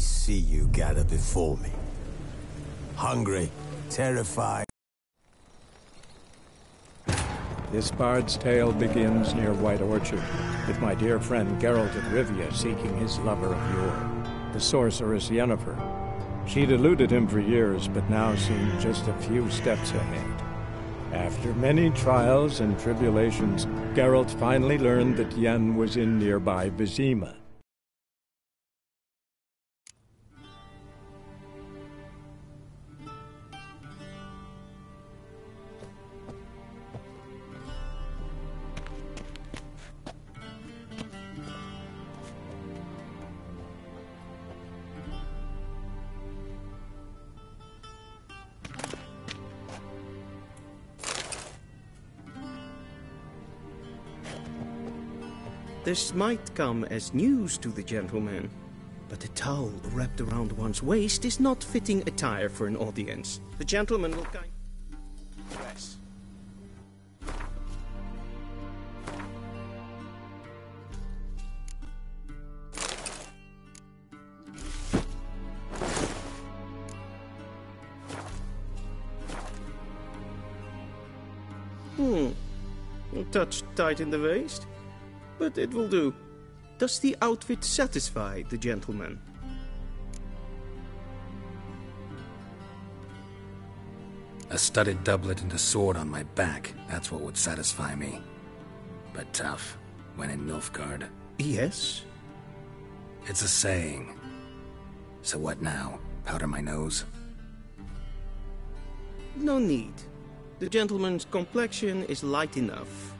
See you gather before me. Hungry, terrified. This bard's tale begins near White Orchard, with my dear friend Geralt of Rivia seeking his lover of yore, the sorceress Yennefer. She'd eluded him for years, but now seemed just a few steps ahead. After many trials and tribulations, Geralt finally learned that Yen was in nearby Vizima. This might come as news to the gentleman, but a towel wrapped around one's waist is not fitting attire for an audience. The gentleman will kind... Dress. Hmm. A touch tight in the waist but it will do. Does the outfit satisfy the gentleman? A studded doublet and a sword on my back, that's what would satisfy me. But tough, when in Nilfgaard. Yes? It's a saying. So what now? Powder my nose? No need. The gentleman's complexion is light enough.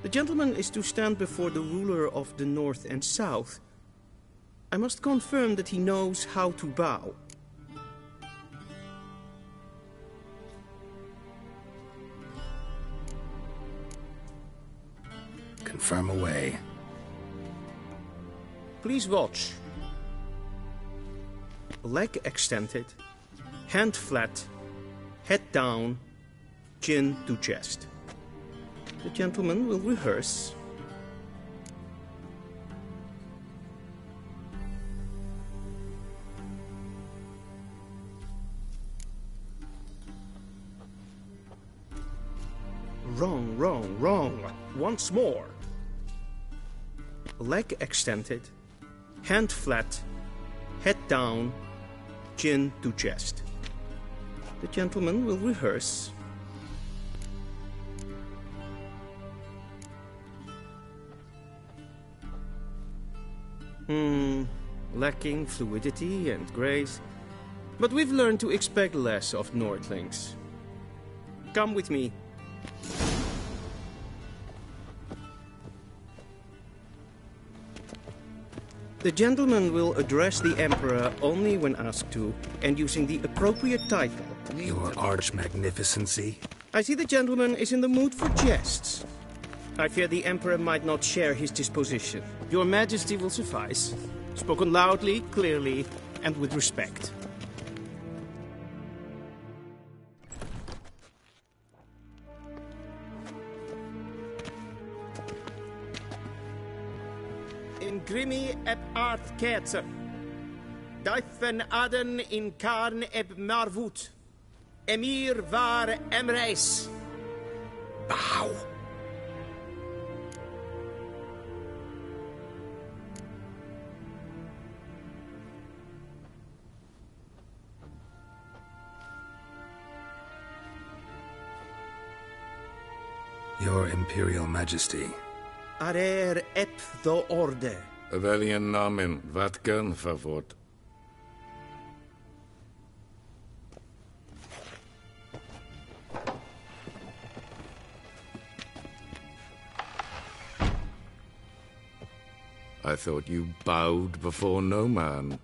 The gentleman is to stand before the ruler of the North and South. I must confirm that he knows how to bow. Confirm away. Please watch. Leg extended, hand flat, head down, chin to chest. The gentleman will rehearse. Wrong, wrong, wrong. Once more. Leg extended, hand flat, head down, chin to chest. The gentleman will rehearse. Hmm, lacking fluidity and grace. But we've learned to expect less of Nordlings. Come with me. The gentleman will address the Emperor only when asked to, and using the appropriate title. Your arch magnificency? I see the gentleman is in the mood for jests. I fear the Emperor might not share his disposition. Your Majesty will suffice. Spoken loudly, clearly, and with respect. In grimi eb art ketzer. Daifen aden in karn eb marvut. Emhyr var Emreis. Bow! Your Imperial Majesty. Arer ep do orde. Welchen Namen? Wat gern verwort? I thought you bowed before no man.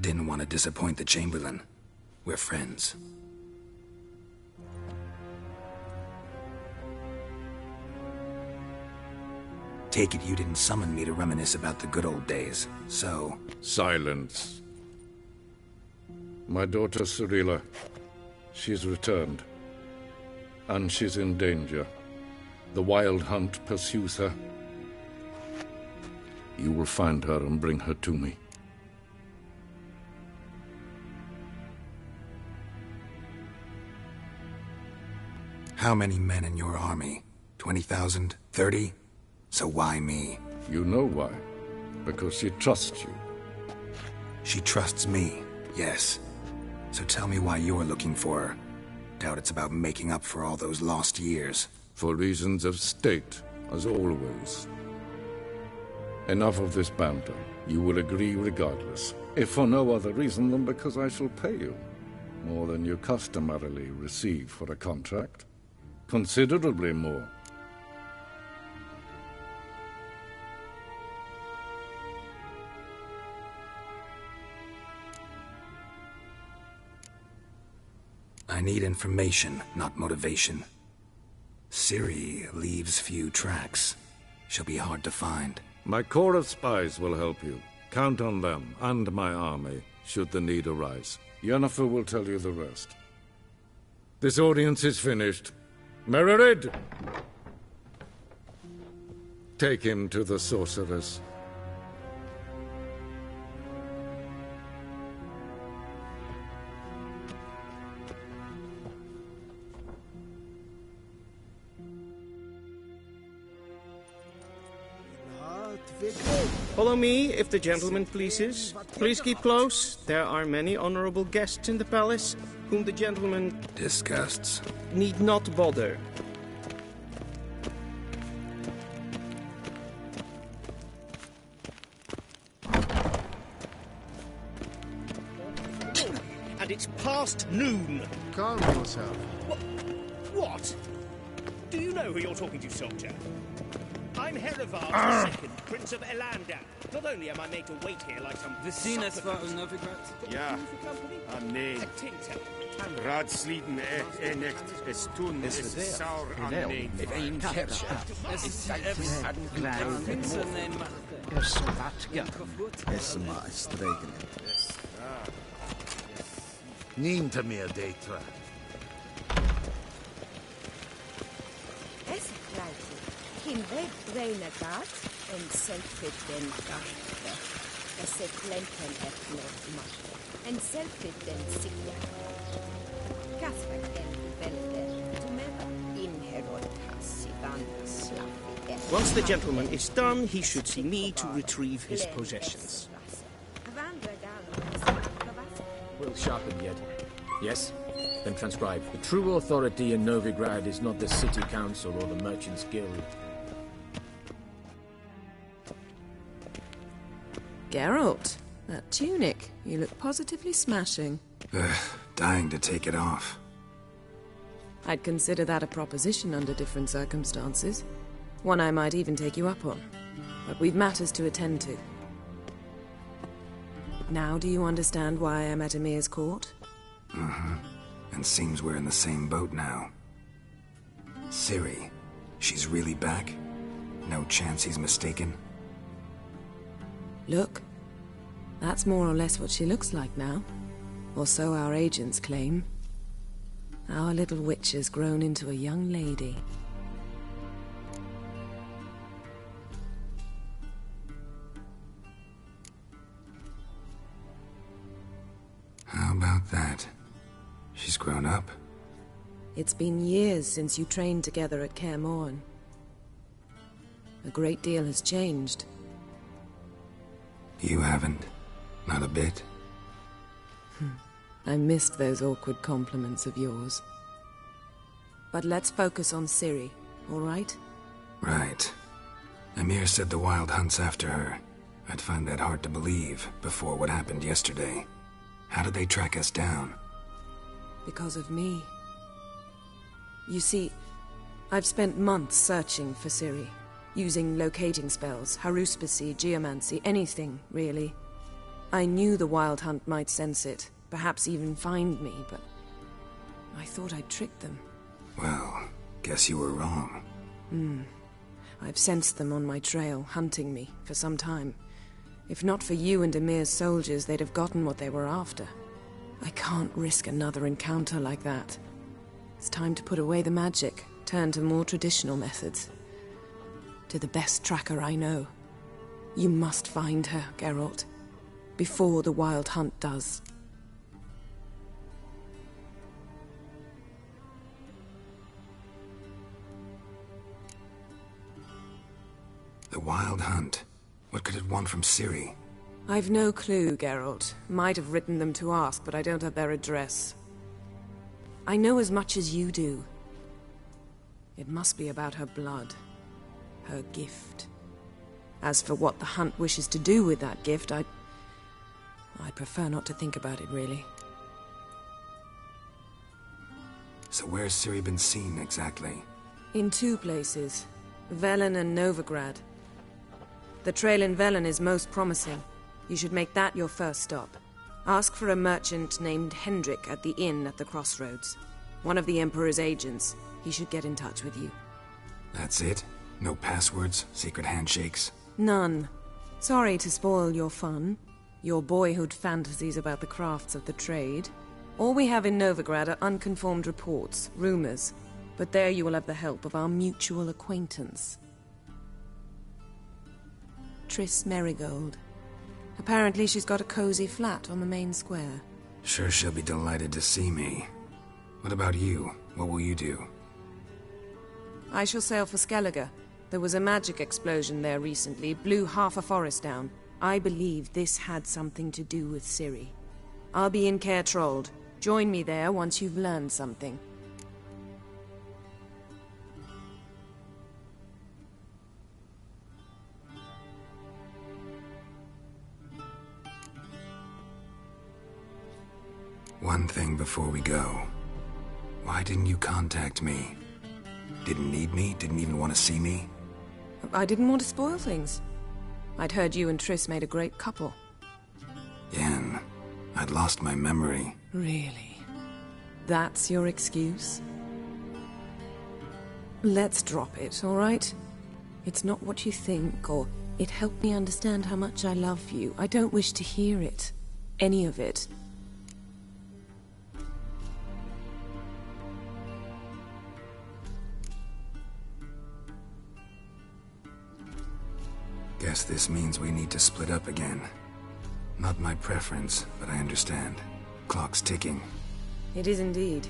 Didn't want to disappoint the Chamberlain. We're friends. Take it you didn't summon me to reminisce about the good old days, so... Silence. My daughter Cirilla, she's returned. And she's in danger. The Wild Hunt pursues her. You will find her and bring her to me. How many men in your army? 20,000? 30? So why me? You know why. Because she trusts you. She trusts me, yes. So tell me why you're looking for her. Doubt it's about making up for all those lost years. For reasons of state, as always. Enough of this banter. You will agree regardless. If for no other reason than because I shall pay you. More than you customarily receive for a contract. Considerably more. I need information, not motivation. Ciri leaves few tracks. She'll be hard to find. My corps of spies will help you. Count on them, and my army, should the need arise. Yennefer will tell you the rest. This audience is finished. Mererid! Take him to the sorceress. If the gentleman pleases. Please keep close. There are many honorable guests in the palace, whom the gentleman Disgusts. need not bother. And it's past noon. Calm yourself. What? Do you know who you're talking to, soldier? I'm Hereward second, Prince of Ellander. Not only am I made to wait here like some We zien het supplicant, voor Novigrad. but Ja. who's the company? Ah, nee. A tinker. Raadsleden eh, en echt is toen is sauer aan nee. Een kerstje. Es ist etwas an Prinzen nehmen. Esma Stregel. Niente meer detra. Es Kin weg breine gat en selfit den gachte. Es se flenken et not machte. En selfit den sikja. Kasvak en velde. Tumeva in herod kassi vanda slaffi et. Once the gentleman is done, he should see me to retrieve his possessions. Vandra dal Will sharpen yet. Yes? Then transcribe. The true authority in Novigrad is not the city council or the merchants guild. Geralt, that tunic. You look positively smashing. Ugh, dying to take it off. I'd consider that a proposition under different circumstances. One I might even take you up on. But we've matters to attend to. Now do you understand why I'm at Emhyr's court? Mm-hmm. And seems we're in the same boat now. Ciri, she's really back? No chance he's mistaken? Look. That's more or less what she looks like now. Or so our agents claim. Our little witch has grown into a young lady. How about that? She's grown up? It's been years since you trained together at Kaer Morhen. A great deal has changed. You haven't. Not a bit. Hmm. I missed those awkward compliments of yours. But let's focus on Ciri, all right? Right. Emhyr said the Wild Hunt's after her. I'd find that hard to believe before what happened yesterday. How did they track us down? Because of me. You see, I've spent months searching for Ciri, using locating spells, haruspicy, geomancy, anything, really. I knew the Wild Hunt might sense it, perhaps even find me, but I thought I'd tricked them. Well, guess you were wrong. Hmm. I've sensed them on my trail, hunting me, for some time. If not for you and Emhyr's soldiers, they'd have gotten what they were after. I can't risk another encounter like that. It's time to put away the magic, turn to more traditional methods. To the best tracker I know. You must find her, Geralt. Before the Wild Hunt does. The Wild Hunt. What could it want from Ciri? I've no clue, Geralt. Might have written them to ask, but I don't have their address. I know as much as you do. It must be about her blood. Her gift. As for what the Hunt wishes to do with that gift, I... I prefer not to think about it, really. So where's Ciri been seen, exactly? In two places. Velen and Novigrad. The trail in Velen is most promising. You should make that your first stop. Ask for a merchant named Hendrik at the inn at the crossroads. One of the Emperor's agents. He should get in touch with you. That's it? No passwords? Secret handshakes? None. Sorry to spoil your fun. Your boyhood fantasies about the crafts of the trade. All we have in Novigrad are unconformed reports, rumors. But there you will have the help of our mutual acquaintance. Triss Merigold. Apparently she's got a cozy flat on the main square. Sure she'll be delighted to see me. What about you? What will you do? I shall sail for Skellige. There was a magic explosion there recently, blew half a forest down. I believe this had something to do with Ciri. I'll be in Kaer Trolde. Join me there once you've learned something. One thing before we go. Why didn't you contact me? Didn't need me? Didn't even want to see me? I didn't want to spoil things. I'd heard you and Triss made a great couple. Yen, I'd lost my memory. Really? That's your excuse? Let's drop it, all right? It's not what you think, or it helped me understand how much I love you. I don't wish to hear it. Any of it. Guess this means we need to split up again. Not my preference, but I understand. Clock's ticking. It is indeed.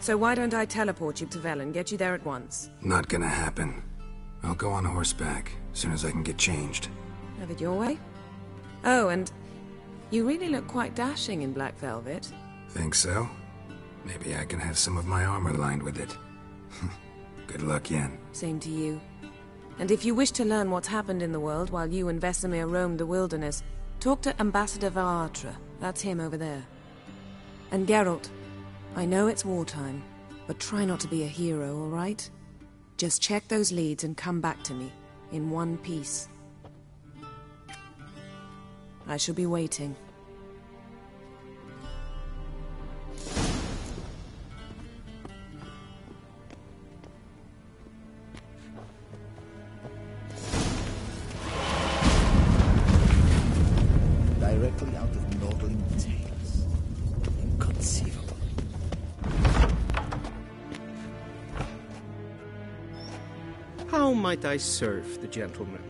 So why don't I teleport you to Velen, get you there at once? Not gonna happen. I'll go on horseback, as soon as I can get changed. Have it your way? Oh, and you really look quite dashing in black velvet. Think so? Maybe I can have some of my armor lined with it. Good luck, Yen. Same to you. And if you wish to learn what's happened in the world while you and Vesemir roamed the wilderness, talk to Ambassador var Attre. That's him over there. And Geralt, I know it's wartime, but try not to be a hero, all right? Just check those leads and come back to me, in one piece. I shall be waiting. Might I serve the gentleman?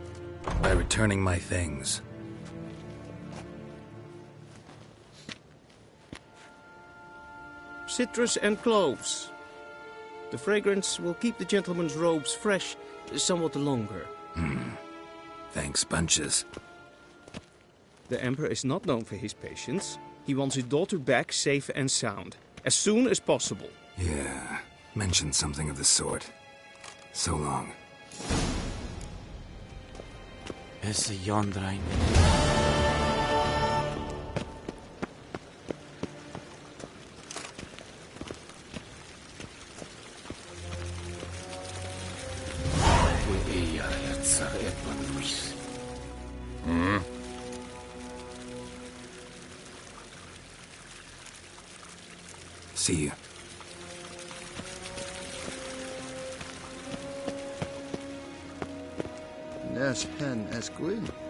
By returning my things. Citrus and cloves. The fragrance will keep the gentleman's robes fresh somewhat longer. Hmm. Thanks, bunches. The Emperor is not known for his patience. He wants his daughter back safe and sound, as soon as possible. Yeah, mention something of the sort. So long. Esse Yondrain. Hmm? See you. Nes hen esquil.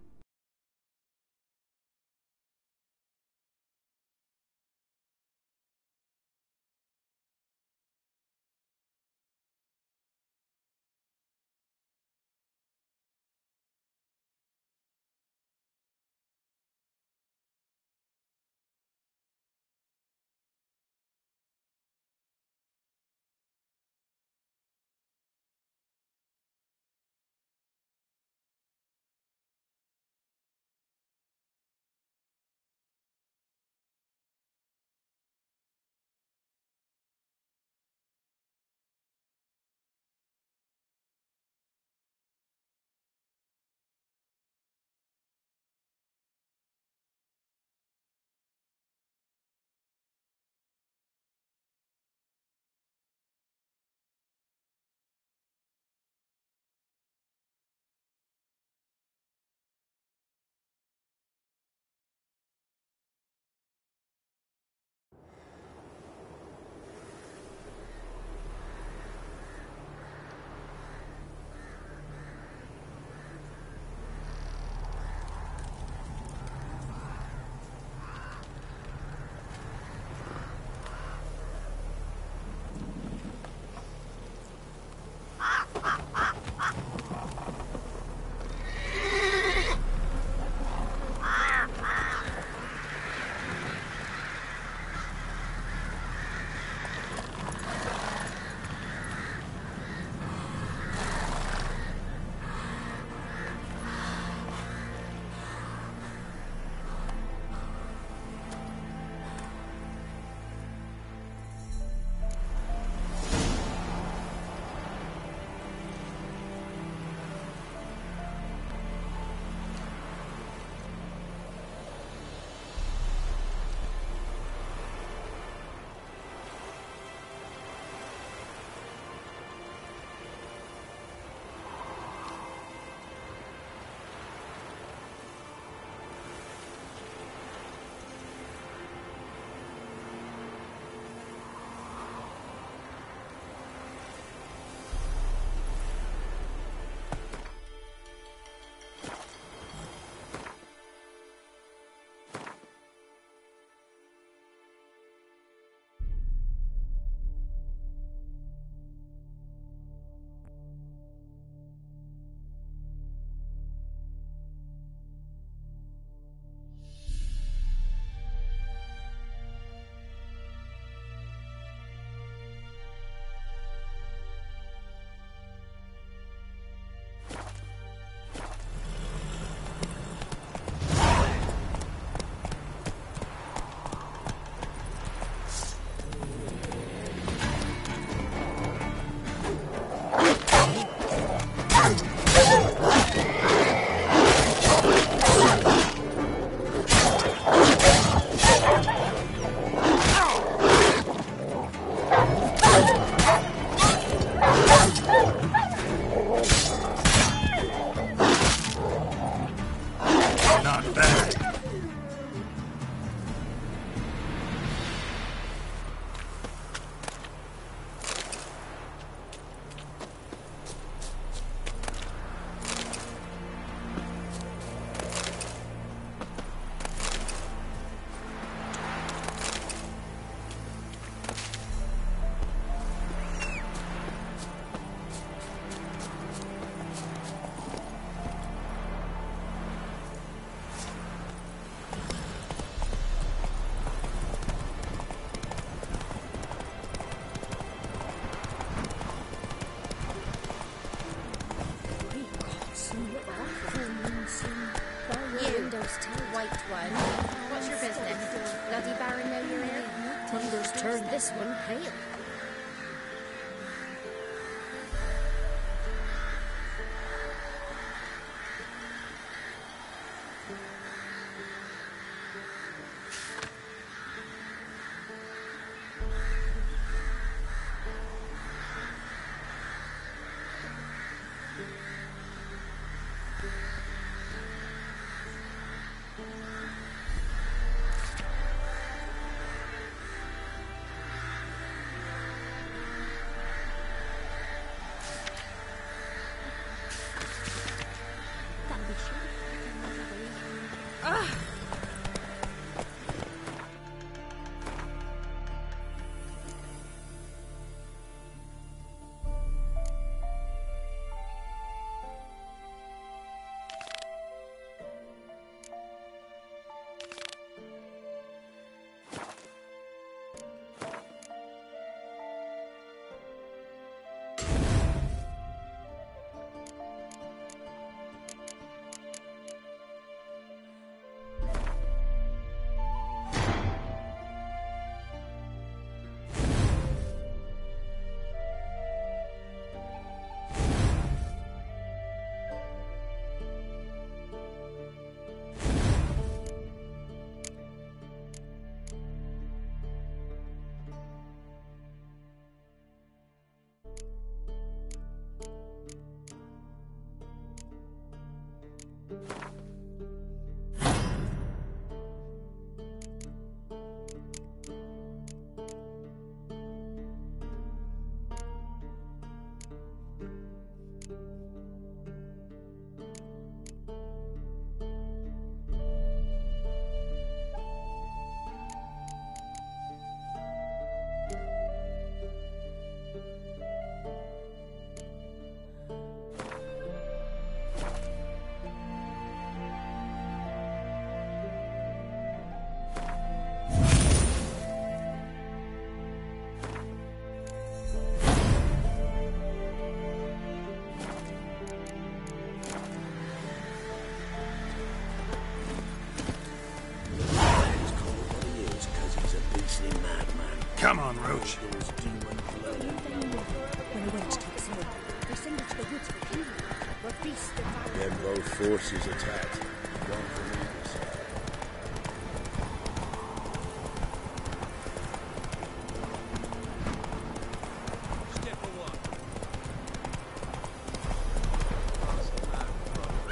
Then both forces attacked. Gone for leaders.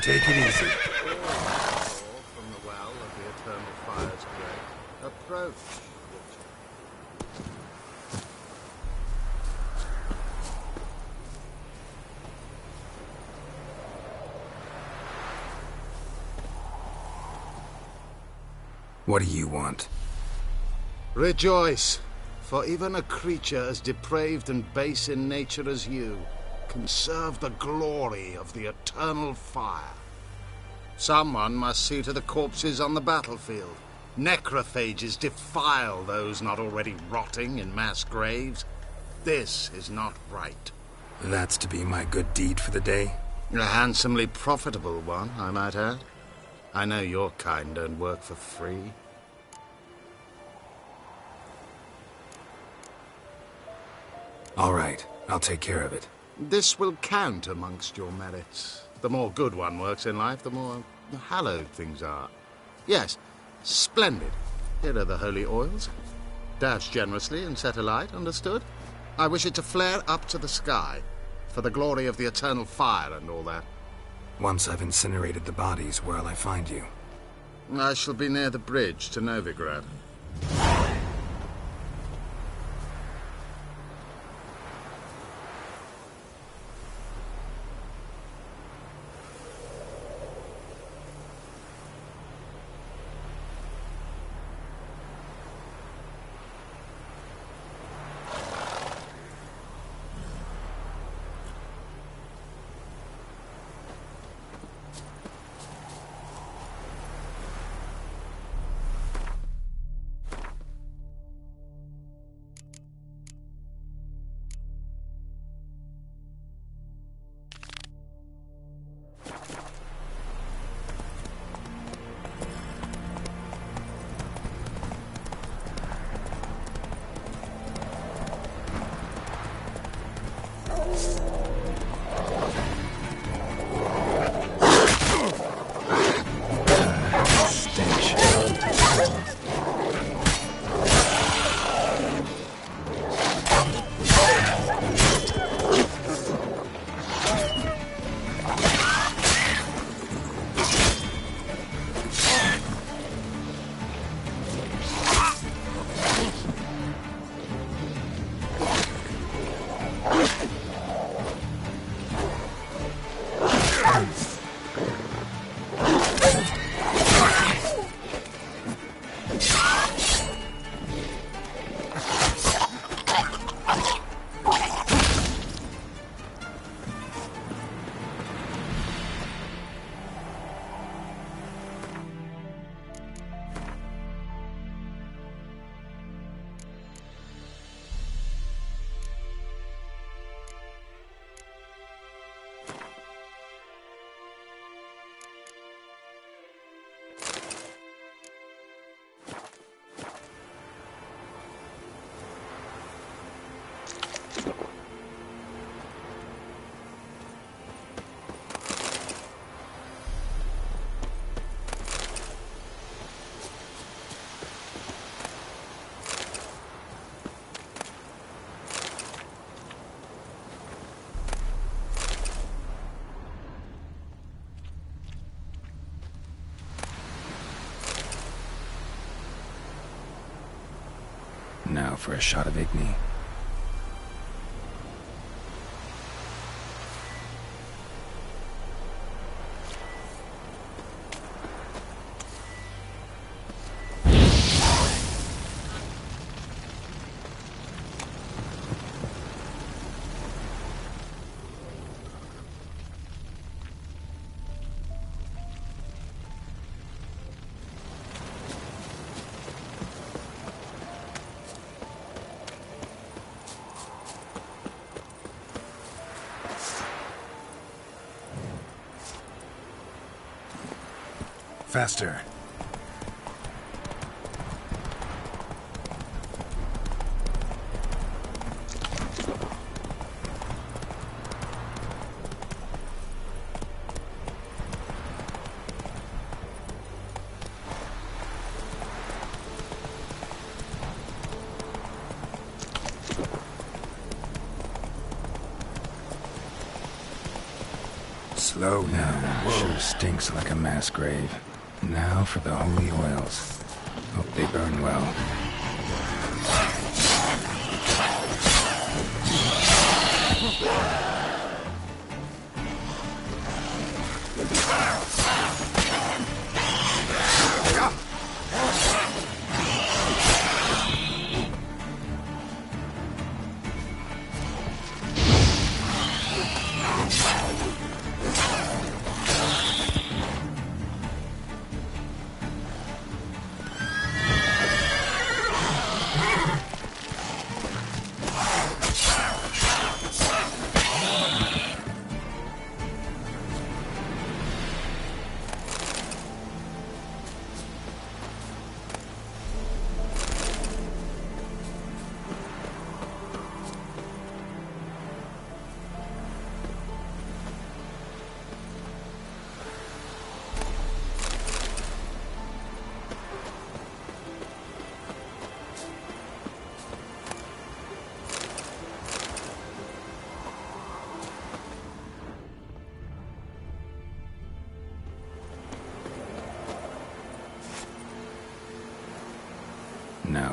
Take it easy. From the well of the eternal fire's grave. Approach. What do you want? Rejoice, for even a creature as depraved and base in nature as you can serve the glory of the eternal fire. Someone must see to the corpses on the battlefield. Necrophages defile those not already rotting in mass graves. This is not right. That's to be my good deed for the day? A handsomely profitable one, I might add. I know your kind don't work for free. All right, I'll take care of it. This will count amongst your merits. The more good one works in life, the more hallowed things are. Yes, splendid. Here are the holy oils. Dash generously and set alight, understood? I wish it to flare up to the sky, for the glory of the eternal fire and all that. Once I've incinerated the bodies, where'll I find you? I shall be near the bridge to Novigrad. Now for a shot of Igni. Faster. Slow now. Whoa. Sure stinks like a mass grave. Now for the holy oils. Hope they burn well. Now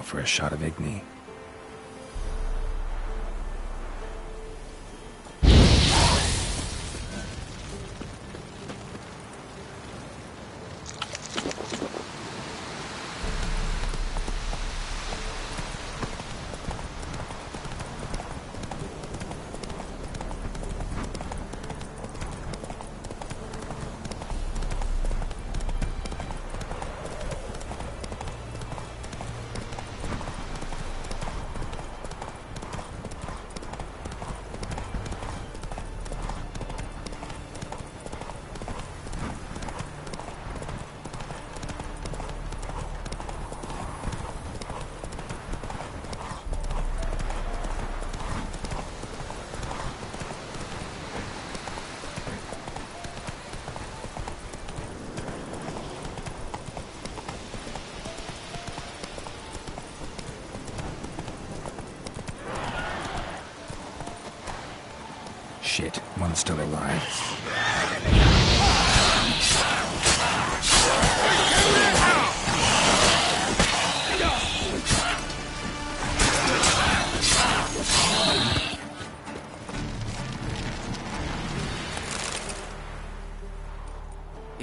for a shot of Igni.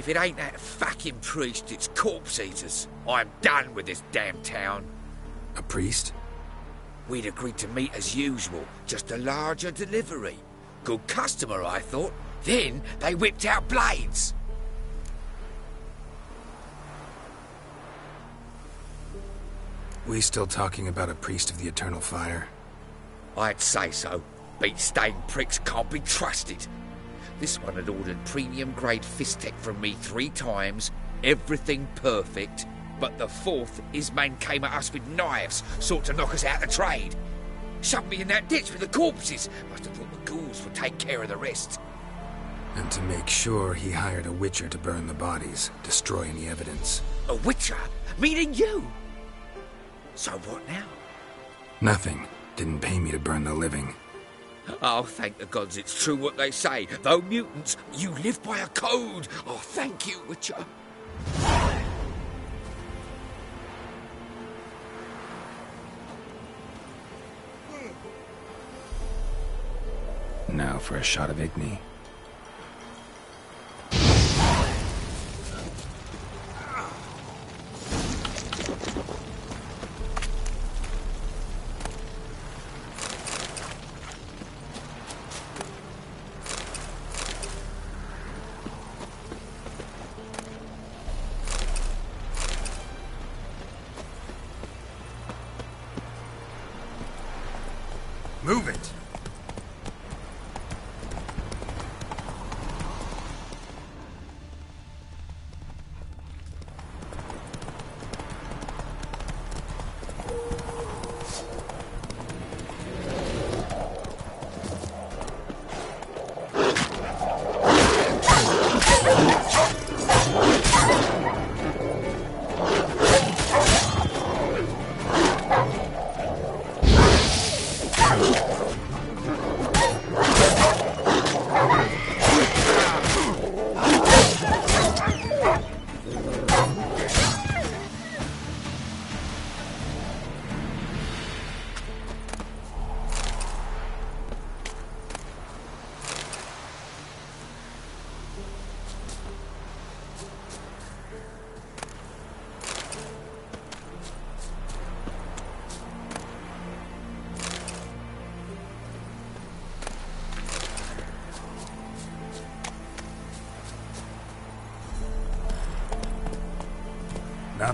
If it ain't that fucking priest, it's corpse eaters. I'm done with this damn town. A priest? We'd agreed to meet as usual, just a larger delivery. Good customer, I thought. Then they whipped out blades. We still talking about a priest of the eternal fire? I'd say so. Beat stained pricks can't be trusted. This one had ordered premium grade fisstech from me three times, everything perfect. But the fourth, his men came at us with knives, sought to knock us out of trade. Shoved me in that ditch with the corpses. Must have thought the ghouls would take care of the rest. And to make sure, he hired a witcher to burn the bodies, destroy any evidence. A witcher? Meaning you? So what now? Nothing. Didn't pay me to burn the living. Oh, thank the gods it's true what they say. Though mutants, you live by a code. Oh, thank you, Witcher. Now for a shot of Igni.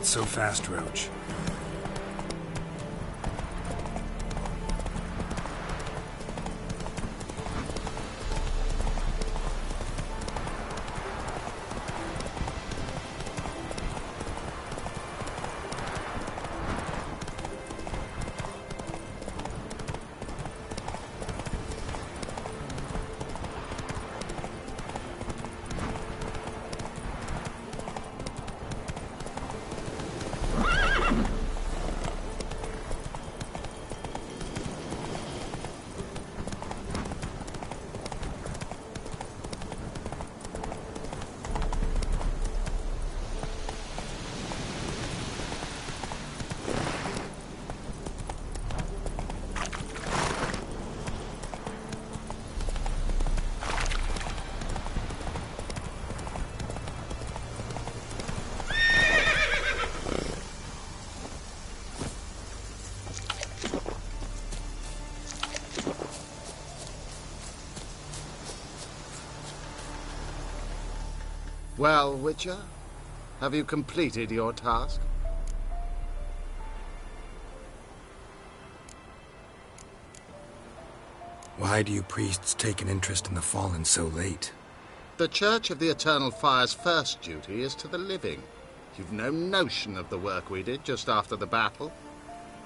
Not so fast, Roach. Well, Witcher, have you completed your task? Why do you priests take an interest in the fallen so late? The Church of the Eternal Fire's first duty is to the living. You've no notion of the work we did just after the battle.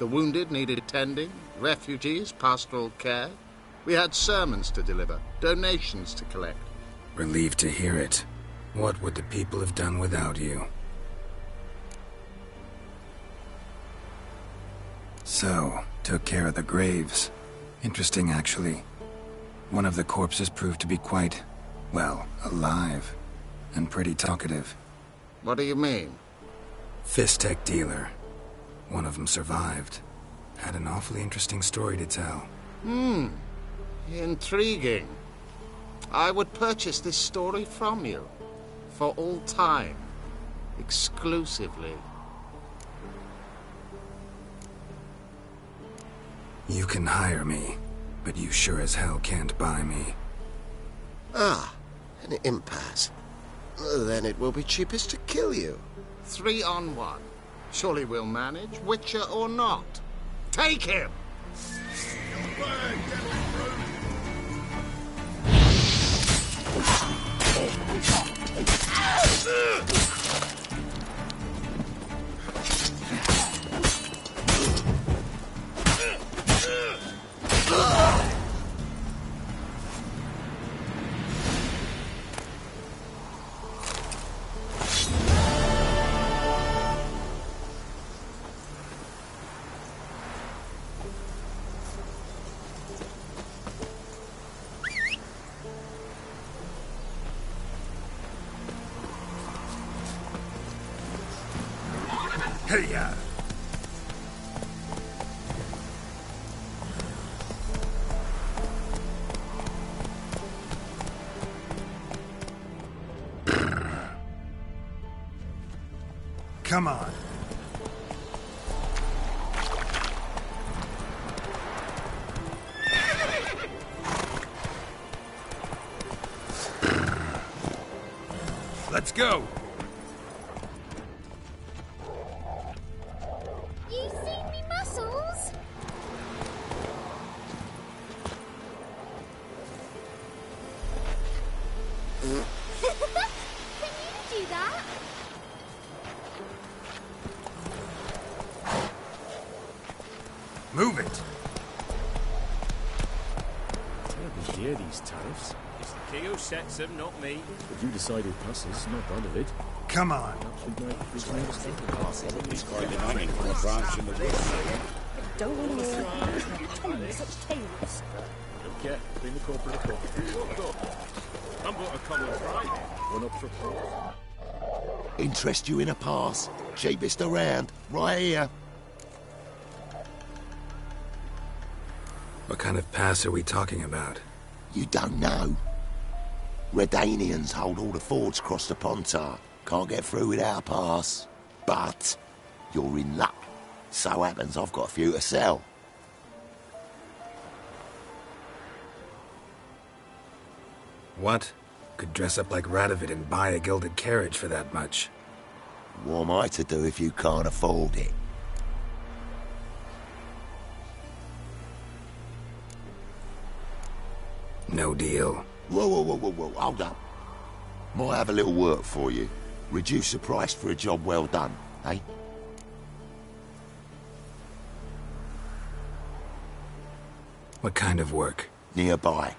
The wounded needed tending, refugees, pastoral care. We had sermons to deliver, donations to collect. Relieved to hear it. What would the people have done without you? So, took care of the graves. Interesting, actually. One of the corpses proved to be quite, well, alive. And pretty talkative. What do you mean? Fisstech dealer. One of them survived. Had an awfully interesting story to tell. Hmm. Intriguing. I would purchase this story from you for all time, exclusively. You can hire me, but you sure as hell can't buy me. Ah, an impasse. Then it will be cheapest to kill you. Three on one. Surely we'll manage, Witcher or not. Take him! On. Go. Sets them, not me. But you decided passes, not bad of it. Come on. Perhaps we might He's quite hanging from a branch in the woods. Don't want to hear such tales. Don't care. Bring the corporate a cup. I'm but a common fry. One up for applause. Interest you in a pass? Cheapest around, right here. What kind of pass are we talking about? You don't know. Redanians hold all the fords across the Pontar. Can't get through without a pass. But you're in luck. So happens I've got a few to sell. What? Could dress up like Radovid and buy a gilded carriage for that much. What am I to do if you can't afford it? No deal. Whoa, whoa, whoa, whoa, whoa, hold up. Might have a little work for you. Reduce the price for a job well done, eh? What kind of work? Nearby.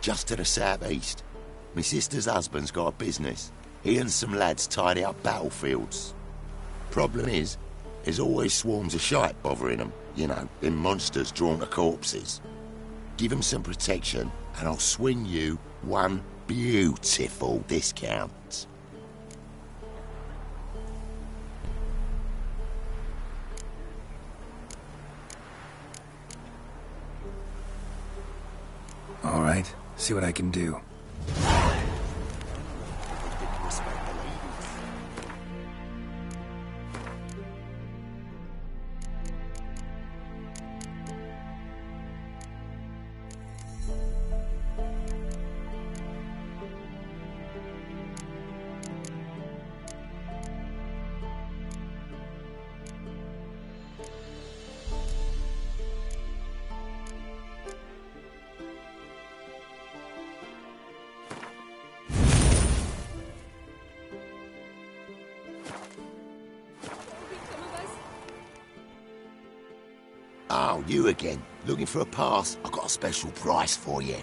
Just to the southeast. My sister's husband's got a business. He and some lads tidy up battlefields. Problem is, there's always swarms of shite bothering them. You know, them monsters drawn to corpses. Give them some protection, and I'll swing you one beautiful discount. All right, see what I can do. Looking for a pass? I've got a special price for you.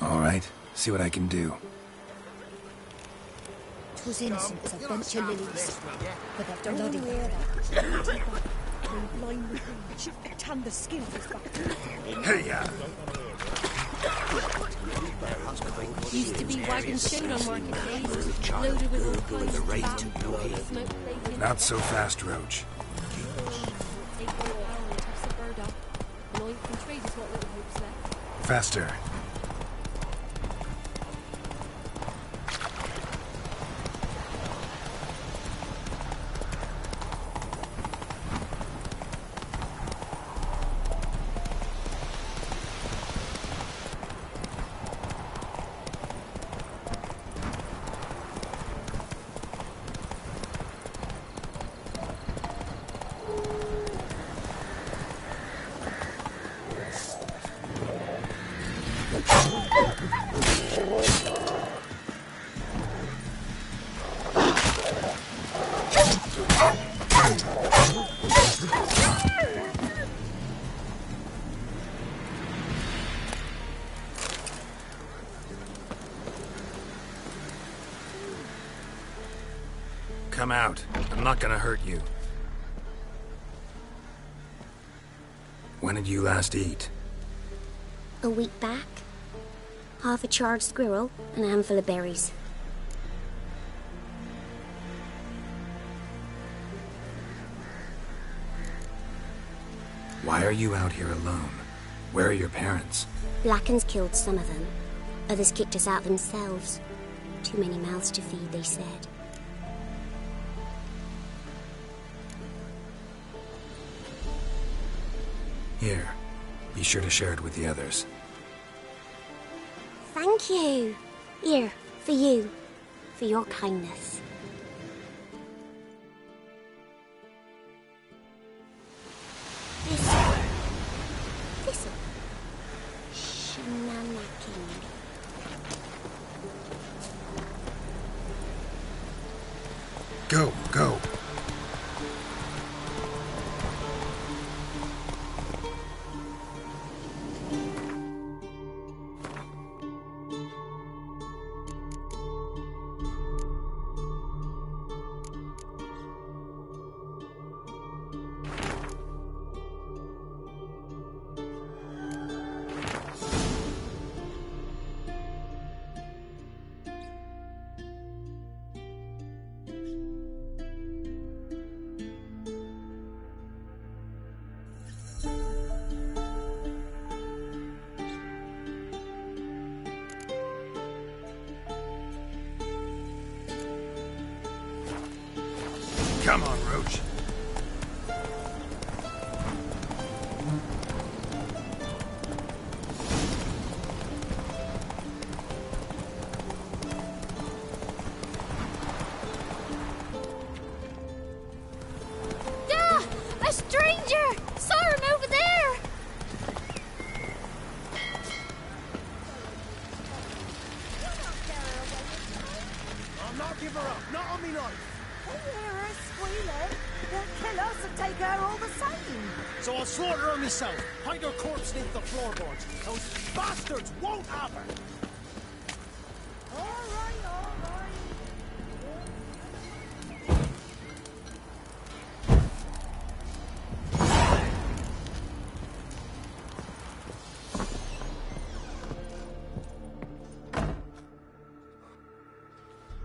All right, see what I can do. Twas innocent as a bunch of lilies. But that bloody blind with rage, tan the skin of his back. Hey, ya! Used to be wagon shown on market days, loaded with all kinds of bacon. Not so fast, Roach. Take Come out. I'm not gonna hurt you. When did you last eat? A week back, half a charred squirrel and a handful of berries. Why are you out here alone? Where are your parents? Blackens killed some of them. Others kicked us out themselves. Too many mouths to feed, they said. Be sure to share it with the others. Thank you. Here, for you. For your kindness.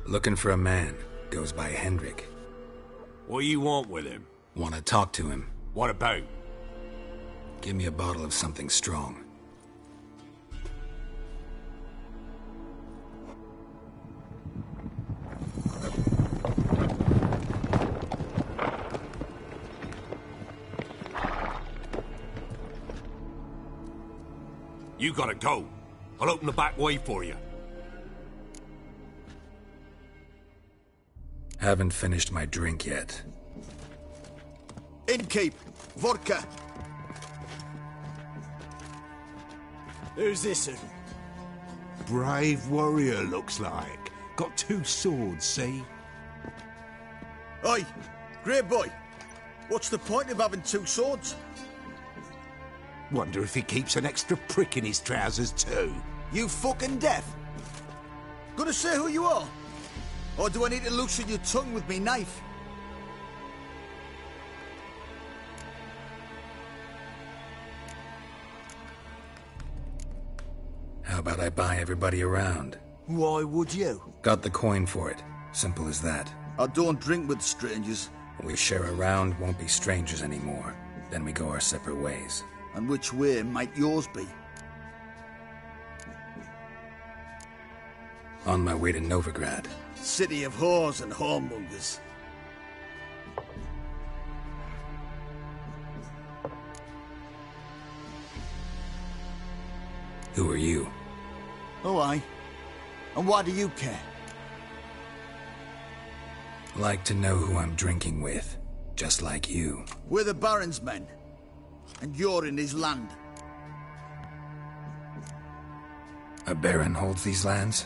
Looking for a man. Goes by Hendrik. What you want with him? Want to talk to him. What about? Give me a bottle of something strong. You gotta go. I'll open the back way for you. Haven't finished my drink yet. Innkeep, vodka. Who's this one? Brave warrior, looks like. Got two swords, see? Oi, great Boy. What's the point of having two swords? Wonder if he keeps an extra prick in his trousers, too. You fucking deaf. Gonna say who you are? Or do I need to loosen your tongue with me knife? How about I buy everybody around? Why would you? Got the coin for it. Simple as that. I don't drink with strangers. We share a round, won't be strangers anymore. Then we go our separate ways. And which way might yours be? On my way to Novigrad. City of whores and whoremongers. Who are you? Oh, I. And why do you care? Like to know who I'm drinking with. Just like you. We're the Baron's men. And you're in his land. A baron holds these lands?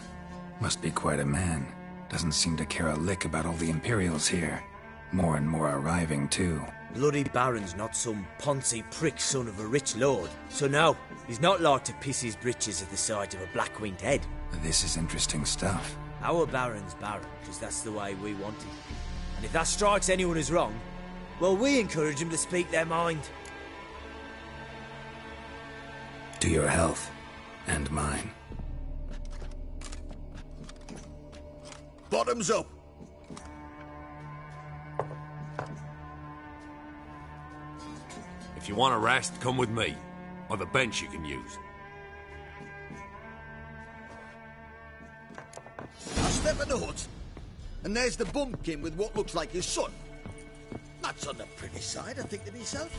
Must be quite a man. Doesn't seem to care a lick about all the Imperials here. More and more arriving, too. Bloody Baron's not some poncy prick son of a rich lord. So no, he's not like to piss his britches at the sight of a black-winged head. This is interesting stuff. Our Baron's Baron, because that's the way we want it. And if that strikes anyone as wrong, well, we encourage them to speak their mind. To your health. And mine. Bottoms up. If you want a rest, come with me. I've a bench you can use. I step in the hut. And there's the bumpkin with what looks like his son. That's on the pretty side, I think to myself.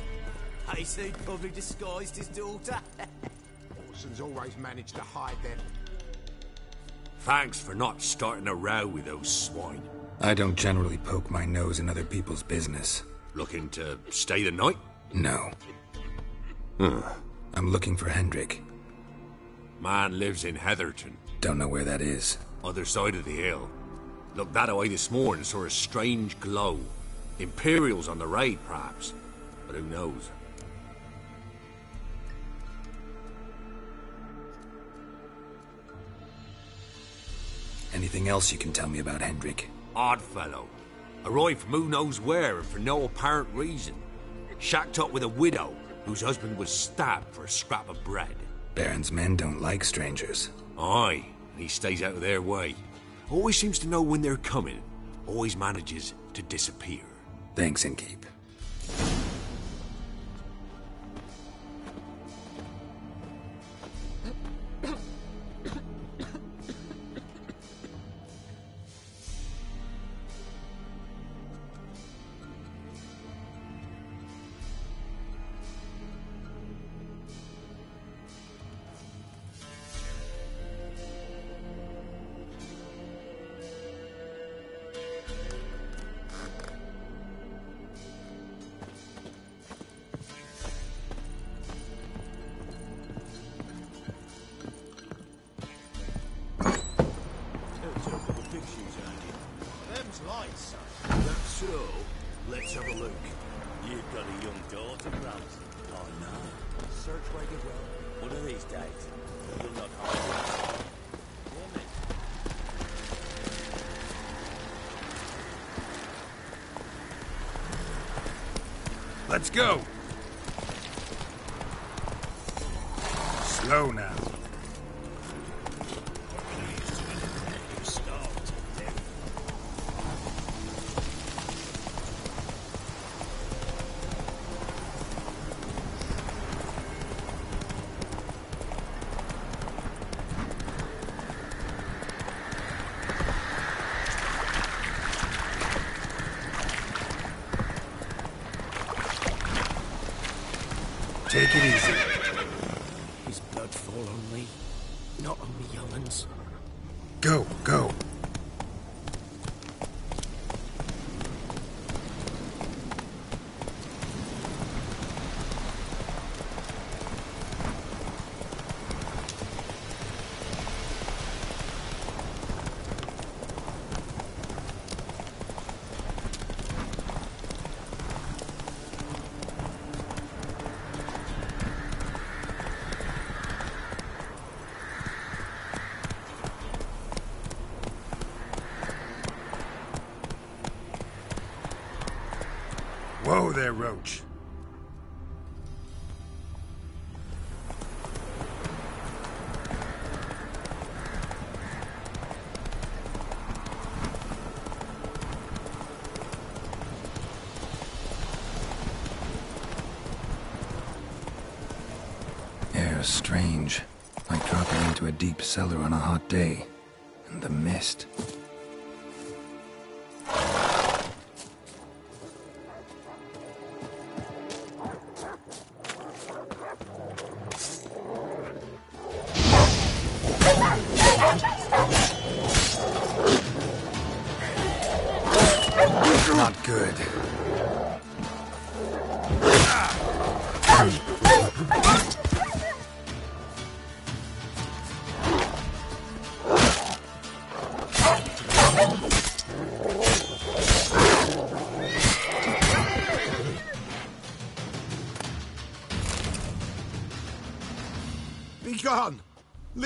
I say probably disguised his daughter. Orson's always managed to hide them. Thanks for not starting a row with those swine. I don't generally poke my nose in other people's business. Looking to stay the night? No. Huh. I'm looking for Hendrik. Man lives in Heatherton. Don't know where that is. Other side of the hill. Looked that way this morning, saw a strange glow. Imperials on the raid, perhaps. But who knows? Anything else you can tell me about Hendrik? Odd fellow. Arrived from who knows where and for no apparent reason. Shacked up with a widow whose husband was stabbed for a scrap of bread. Baron's men don't like strangers. Aye, and he stays out of their way. Always seems to know when they're coming. Always manages to disappear. Thanks, Innkeep. Go. Slow now. Take it easy. His blood fall on me, not on the young'uns. Go, go. Whoa there, Roach.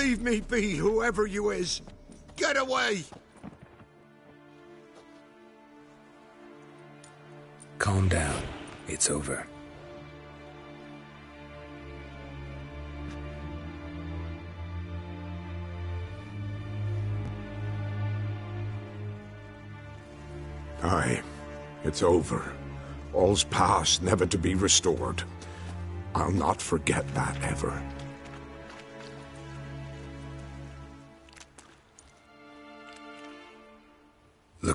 Leave me be, whoever you is! Get away! Calm down. It's over. Aye, it's over. All's past, never to be restored. I'll not forget that ever.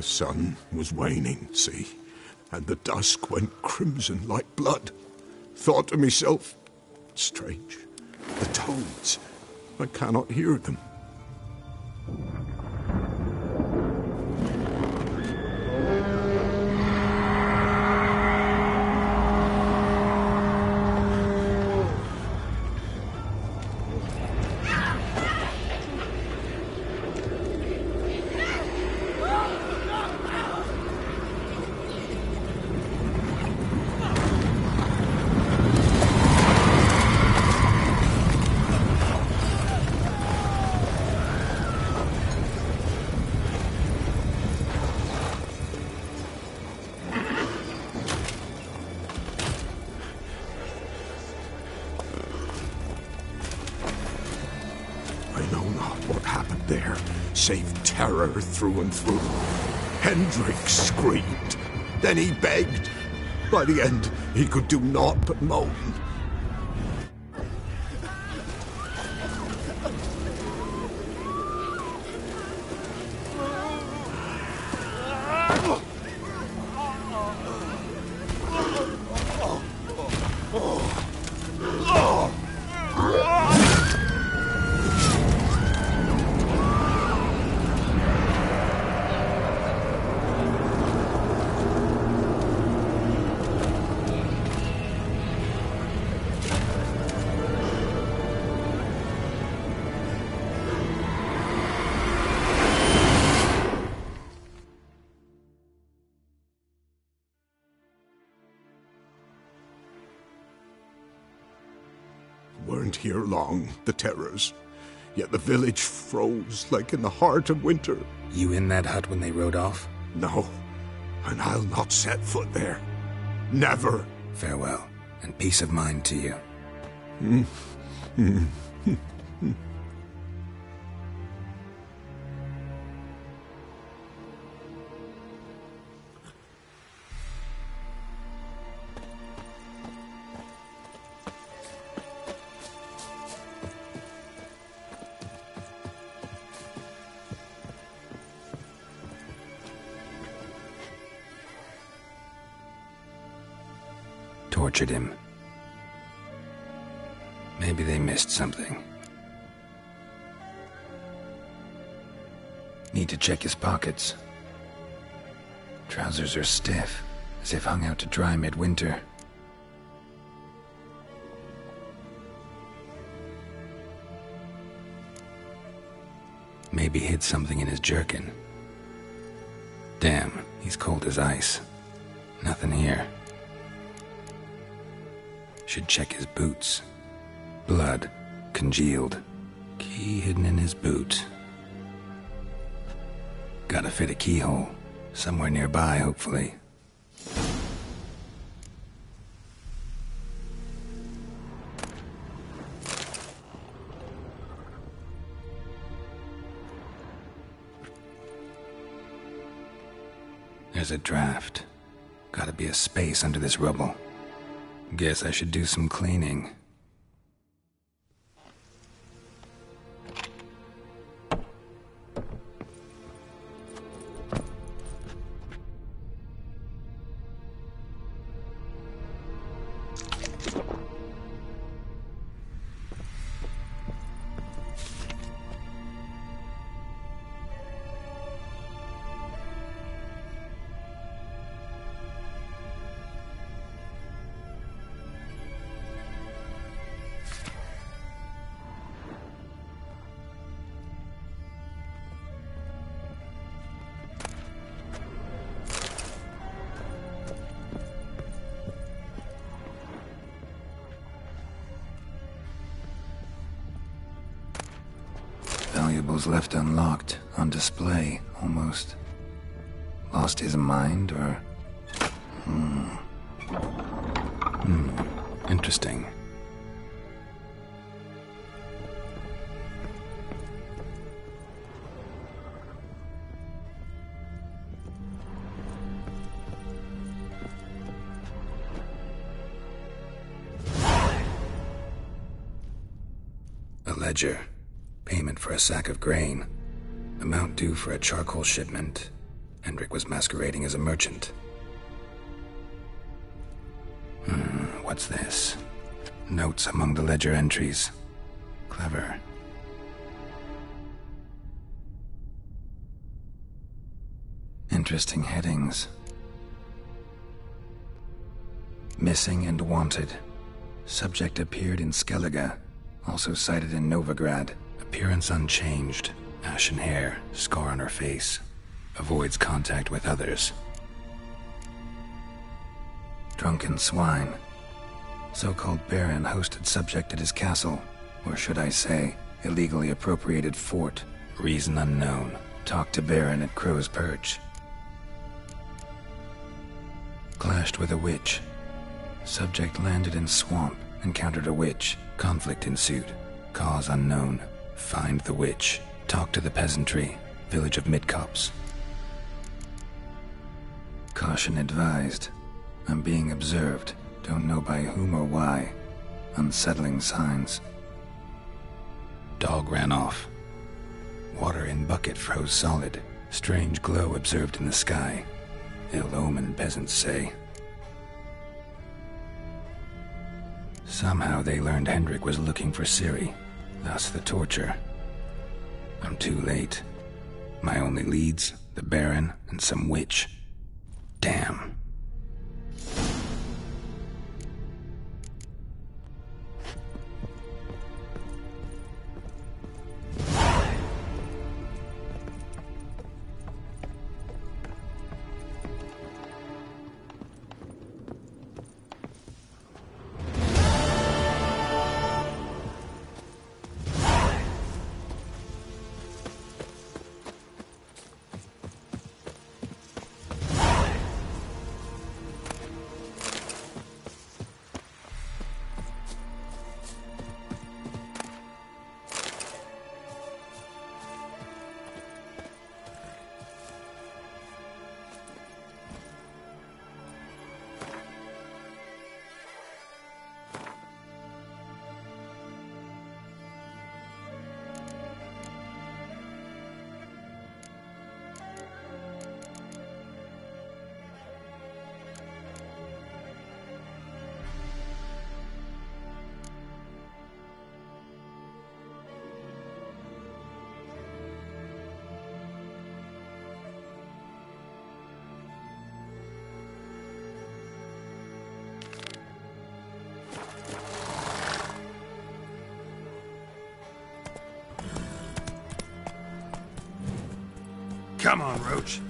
The sun was waning, see, and the dusk went crimson like blood. Thought to myself, strange, the toads, I cannot hear them. Save terror through and through. Hendrik screamed. Then he begged. By the end, he could do naught but moan. Like in the heart of winter. You in that hut when they rode off? No, and I'll not set foot there. Never. Farewell, and peace of mind to you. Mm. Mm. check his pockets. Trousers are stiff, as if hung out to dry midwinter. Maybe hid something in his jerkin. Damn, he's cold as ice. Nothing here. Should check his boots. Blood, congealed. Key hidden in his boot. Gotta fit a keyhole. Somewhere nearby, hopefully. There's a draft. Gotta be a space under this rubble. Guess I should do some cleaning. Valuables left unlocked, on display, almost. Lost his mind, or. Hmm. Hmm. Interesting. A ledger. For a sack of grain. Amount due for a charcoal shipment. Hendrik was masquerading as a merchant. Hmm, what's this? Notes among the ledger entries. Clever. Interesting headings. Missing and wanted. Subject appeared in Skellige, also cited in Novigrad. Appearance unchanged. Ashen hair, scar on her face. Avoids contact with others. Drunken swine. So-called Baron hosted subject at his castle, or should I say, illegally appropriated fort. Reason unknown. Talked to Baron at Crow's Perch. Clashed with a witch. Subject landed in swamp, encountered a witch. Conflict ensued. Cause unknown. Find the witch. Talk to the peasantry. Village of Midcopse. Caution advised. I'm being observed. Don't know by whom or why. Unsettling signs. Dog ran off. Water in bucket froze solid. Strange glow observed in the sky. Ill omen, peasants say. Somehow they learned Hendrik was looking for Ciri, thus the torture. I'm too late. My only leads, the Baron and some witch. Damn. Come on, Roach.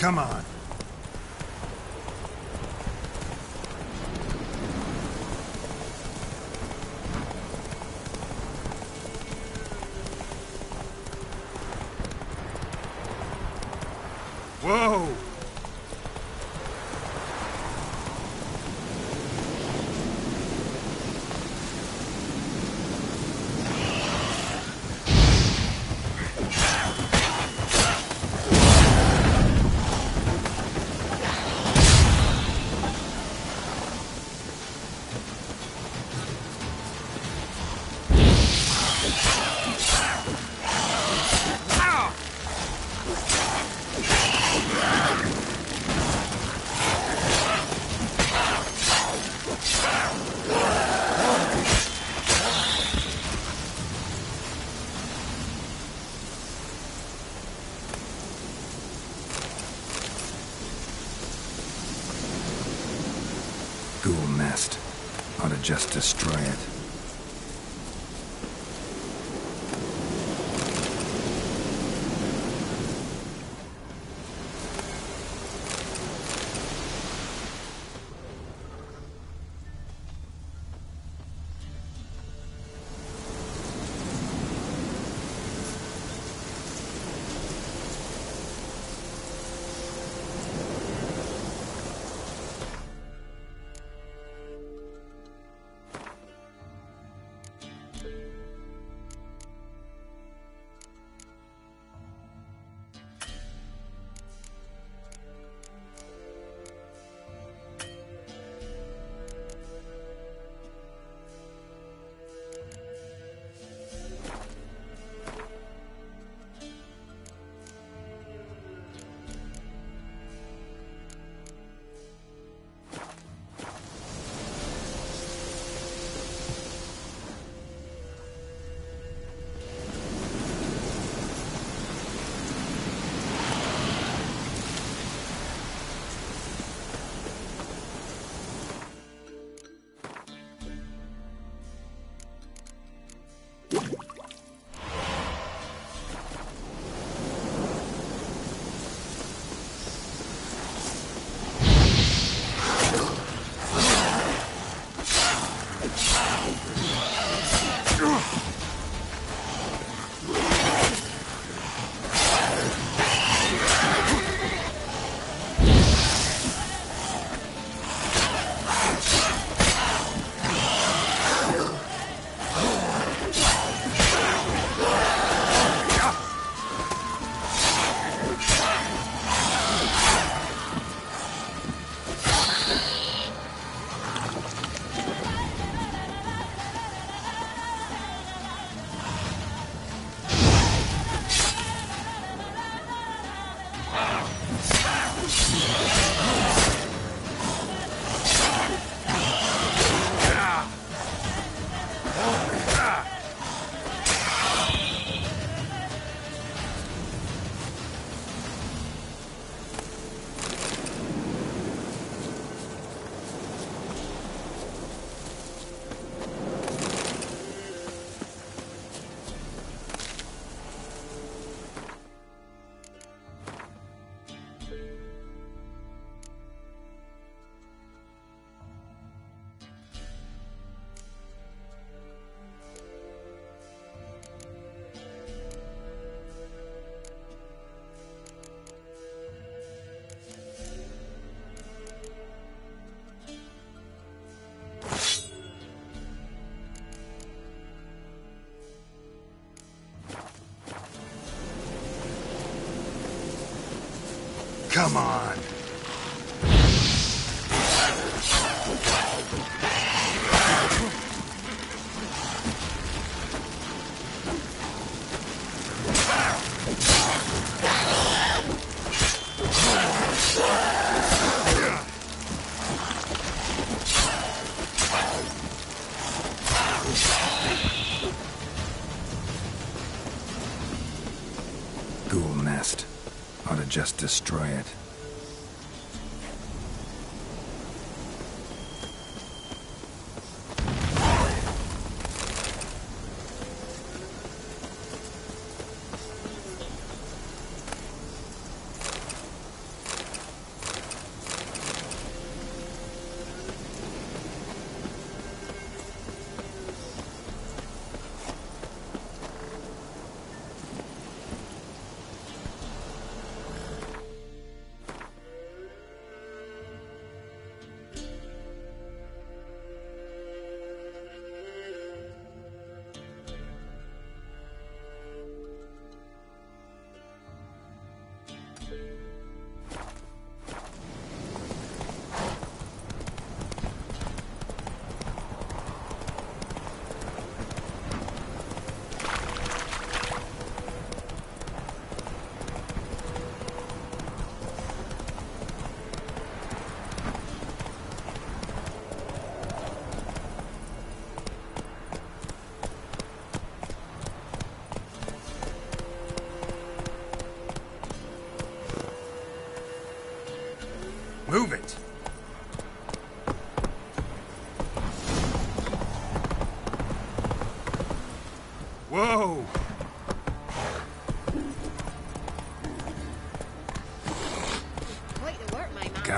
Come on. Just destroy Come on. Ghoul nest. Ought to just destroy it.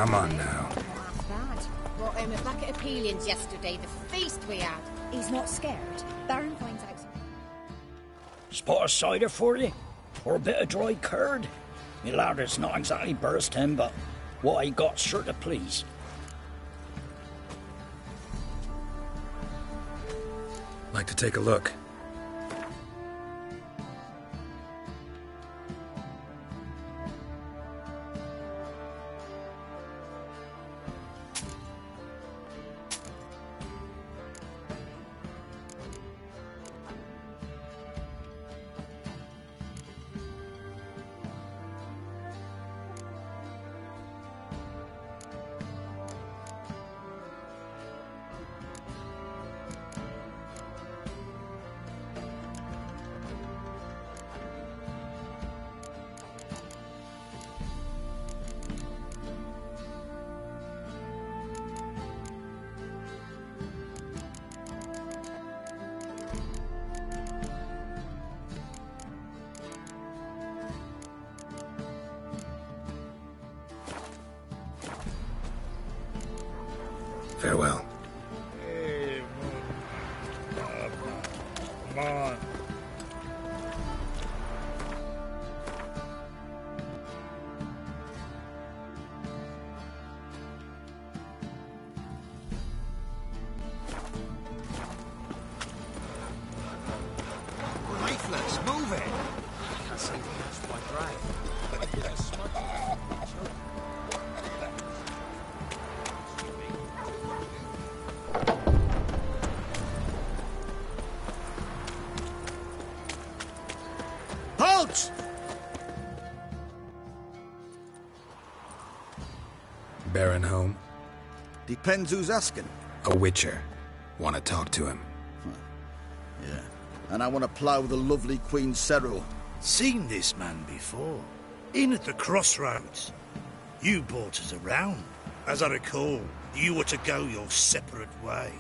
Come on now. Bad. Brought home a bucket of peelings yesterday, the feast we had. He's not scared. Baron finds out. Spot of cider for you? Or a bit of dry curd? Me lad, it's not exactly burst him, but what I got sure to please. Like to take a look. Farewell. Depends who's asking. A witcher. Want to talk to him. Yeah. And I want to plough the lovely Queen Cero. Seen this man before. In at the crossroads. You brought us around. As I recall, you were to go your separate way.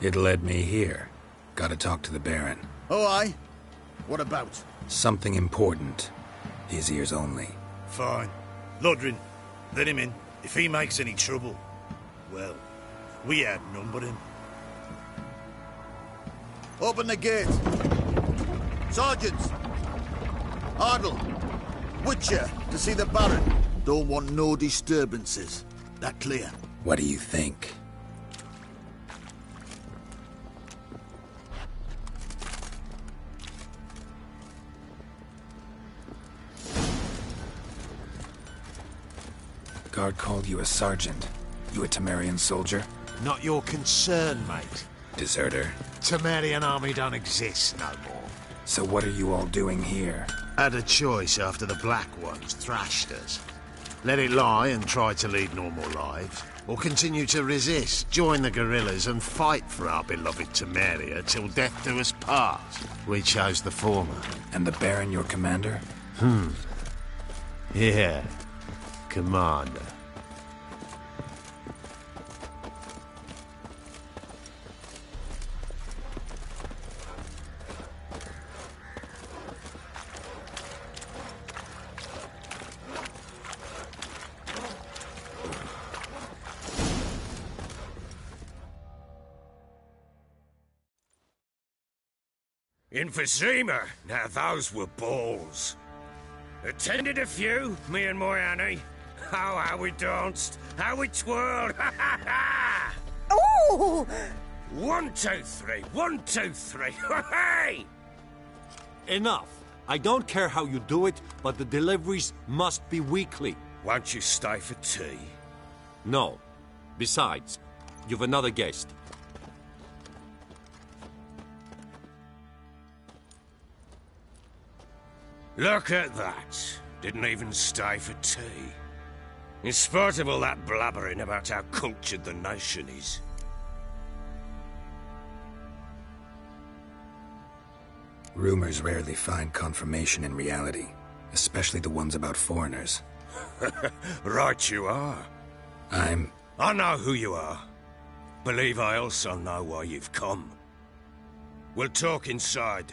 It led me here. Gotta talk to the Baron. Oh, aye? What about? Something important. His ears only. Fine. Lodrin, let him in. If he makes any trouble, well, we outnumber him. Open the gate. Sergeants! Ardle! Witcher, to see the Baron. Don't want no disturbances. That clear? What do you think? Called you a sergeant. You a Temerian soldier? Not your concern, mate. Deserter. Temerian army don't exist no more. So what are you all doing here? Had a choice after the Black Ones thrashed us. Let it lie and try to lead normal lives, or continue to resist, join the guerrillas and fight for our beloved Temeria till death do us part. We chose the former. And the Baron your commander? Hmm. Yeah. Commander. Emphysema. Now those were balls. Attended a few, me and my Annie. Oh, how we danced, how we twirled. Ha ha ha! Oh! One, two, three. One, two, three. Hey! Enough. I don't care how you do it, but the deliveries must be weekly. Won't you stay for tea? No. Besides, you've another guest. Look at that. Didn't even stay for tea. In spite of all that blabbering about how cultured the nation is. Rumors rarely find confirmation in reality, especially the ones about foreigners. right you are. I'm. I know who you are. believe I also know why you've come. We'll talk inside.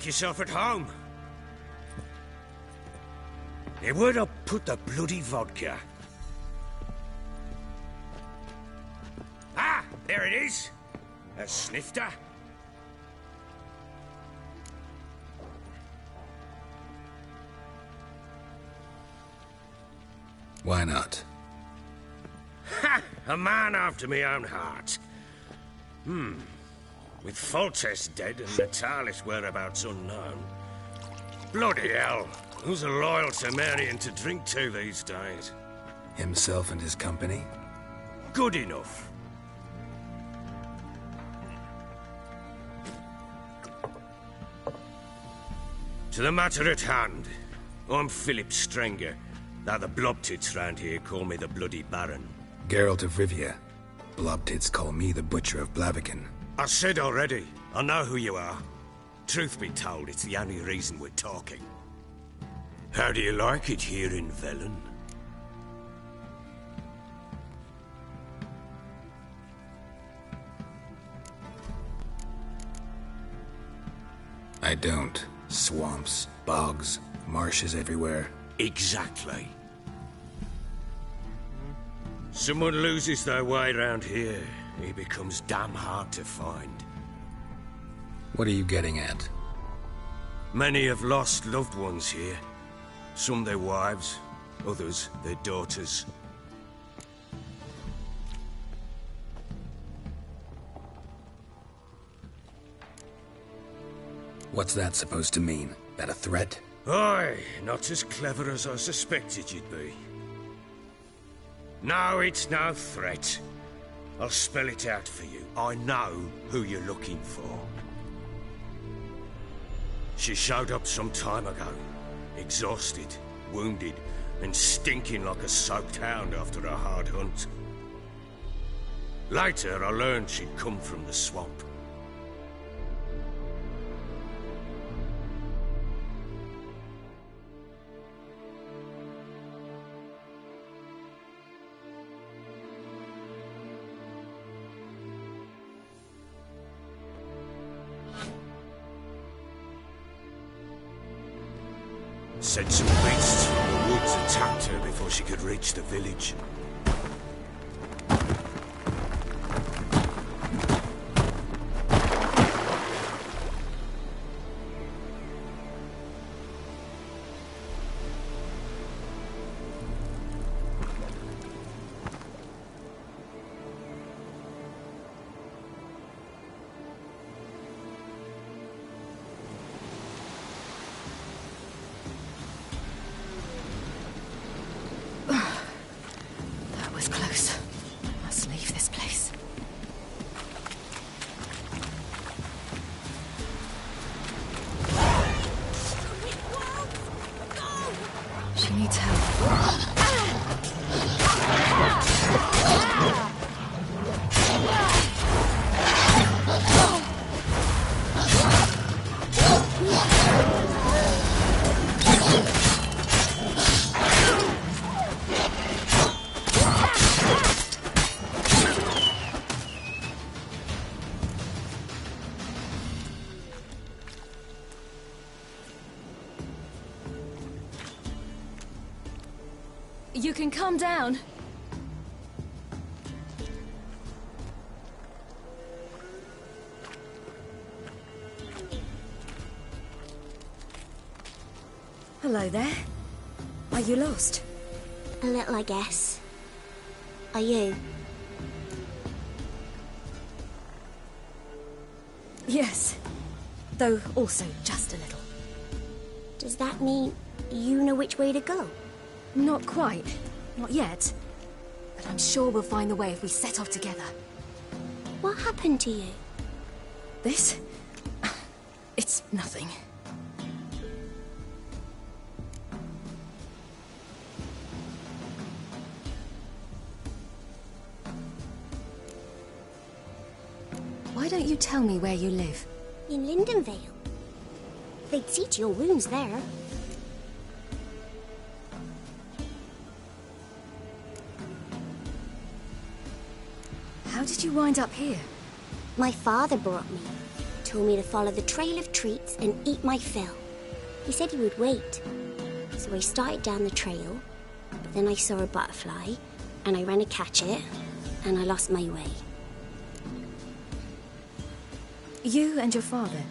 Make yourself at home. Hey, where'd I put the bloody vodka? Ah, there it is. A snifter. Why not? Ha! A man after me own heart. Hmm. With Foltest dead and Natalis whereabouts unknown. Bloody hell. Who's a loyal Temerian to drink to these days? Himself and his company? Good enough. To the matter at hand. I'm Phillip Strenger. Now the blobtits round here call me the Bloody Baron. Geralt of Rivia. Blobtits call me the Butcher of Blaviken. I said already, I know who you are. Truth be told, it's the only reason we're talking. How do you like it here in Velen? I don't. Swamps, bogs, marshes everywhere. Exactly. Someone loses their way round here, he becomes damn hard to find. What are you getting at? Many have lost loved ones here. Some their wives, others their daughters. What's that supposed to mean? That a threat? Aye, not as clever as I suspected you'd be. Now it's no threat. I'll spell it out for you. I know who you're looking for. She showed up some time ago. Exhausted, wounded, and stinking like a soaked hound after a hard hunt. Later, I learned she'd come from the swamp. Said some beasts from the woods attacked her before she could reach the village. Guess. Are you? Yes. Though also just a little. Does that mean you know which way to go? Not quite. Not yet. But I'm sure we'll find the way if we set off together. What happened to you? You live? In Lindenvale. They'd see to your wounds there. How did you wind up here? My father brought me. Told me to follow the trail of treats and eat my fill. He said he would wait. So I started down the trail, but then I saw a butterfly, and I ran to catch it, and I lost my way. You and your father.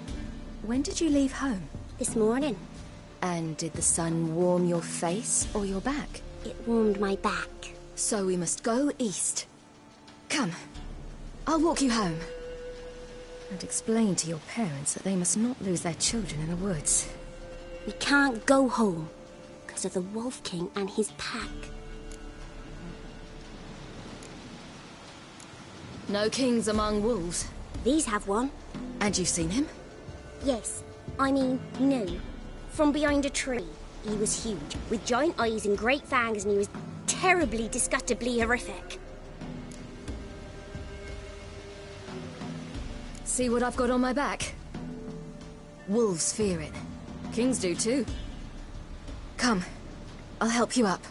When did you leave home? This morning. And did the sun warm your face or your back? It warmed my back. So we must go east. Come. I'll walk you home. And explain to your parents that they must not lose their children in the woods. We can't go home because of the Wolf King and his pack. No kings among wolves. These have one. And you've seen him? Yes. I mean, no. From behind a tree. He was huge, with giant eyes and great fangs, and he was terribly, disgustably horrific. See what I've got on my back? Wolves fear it. Kings do too. Come. I'll help you up.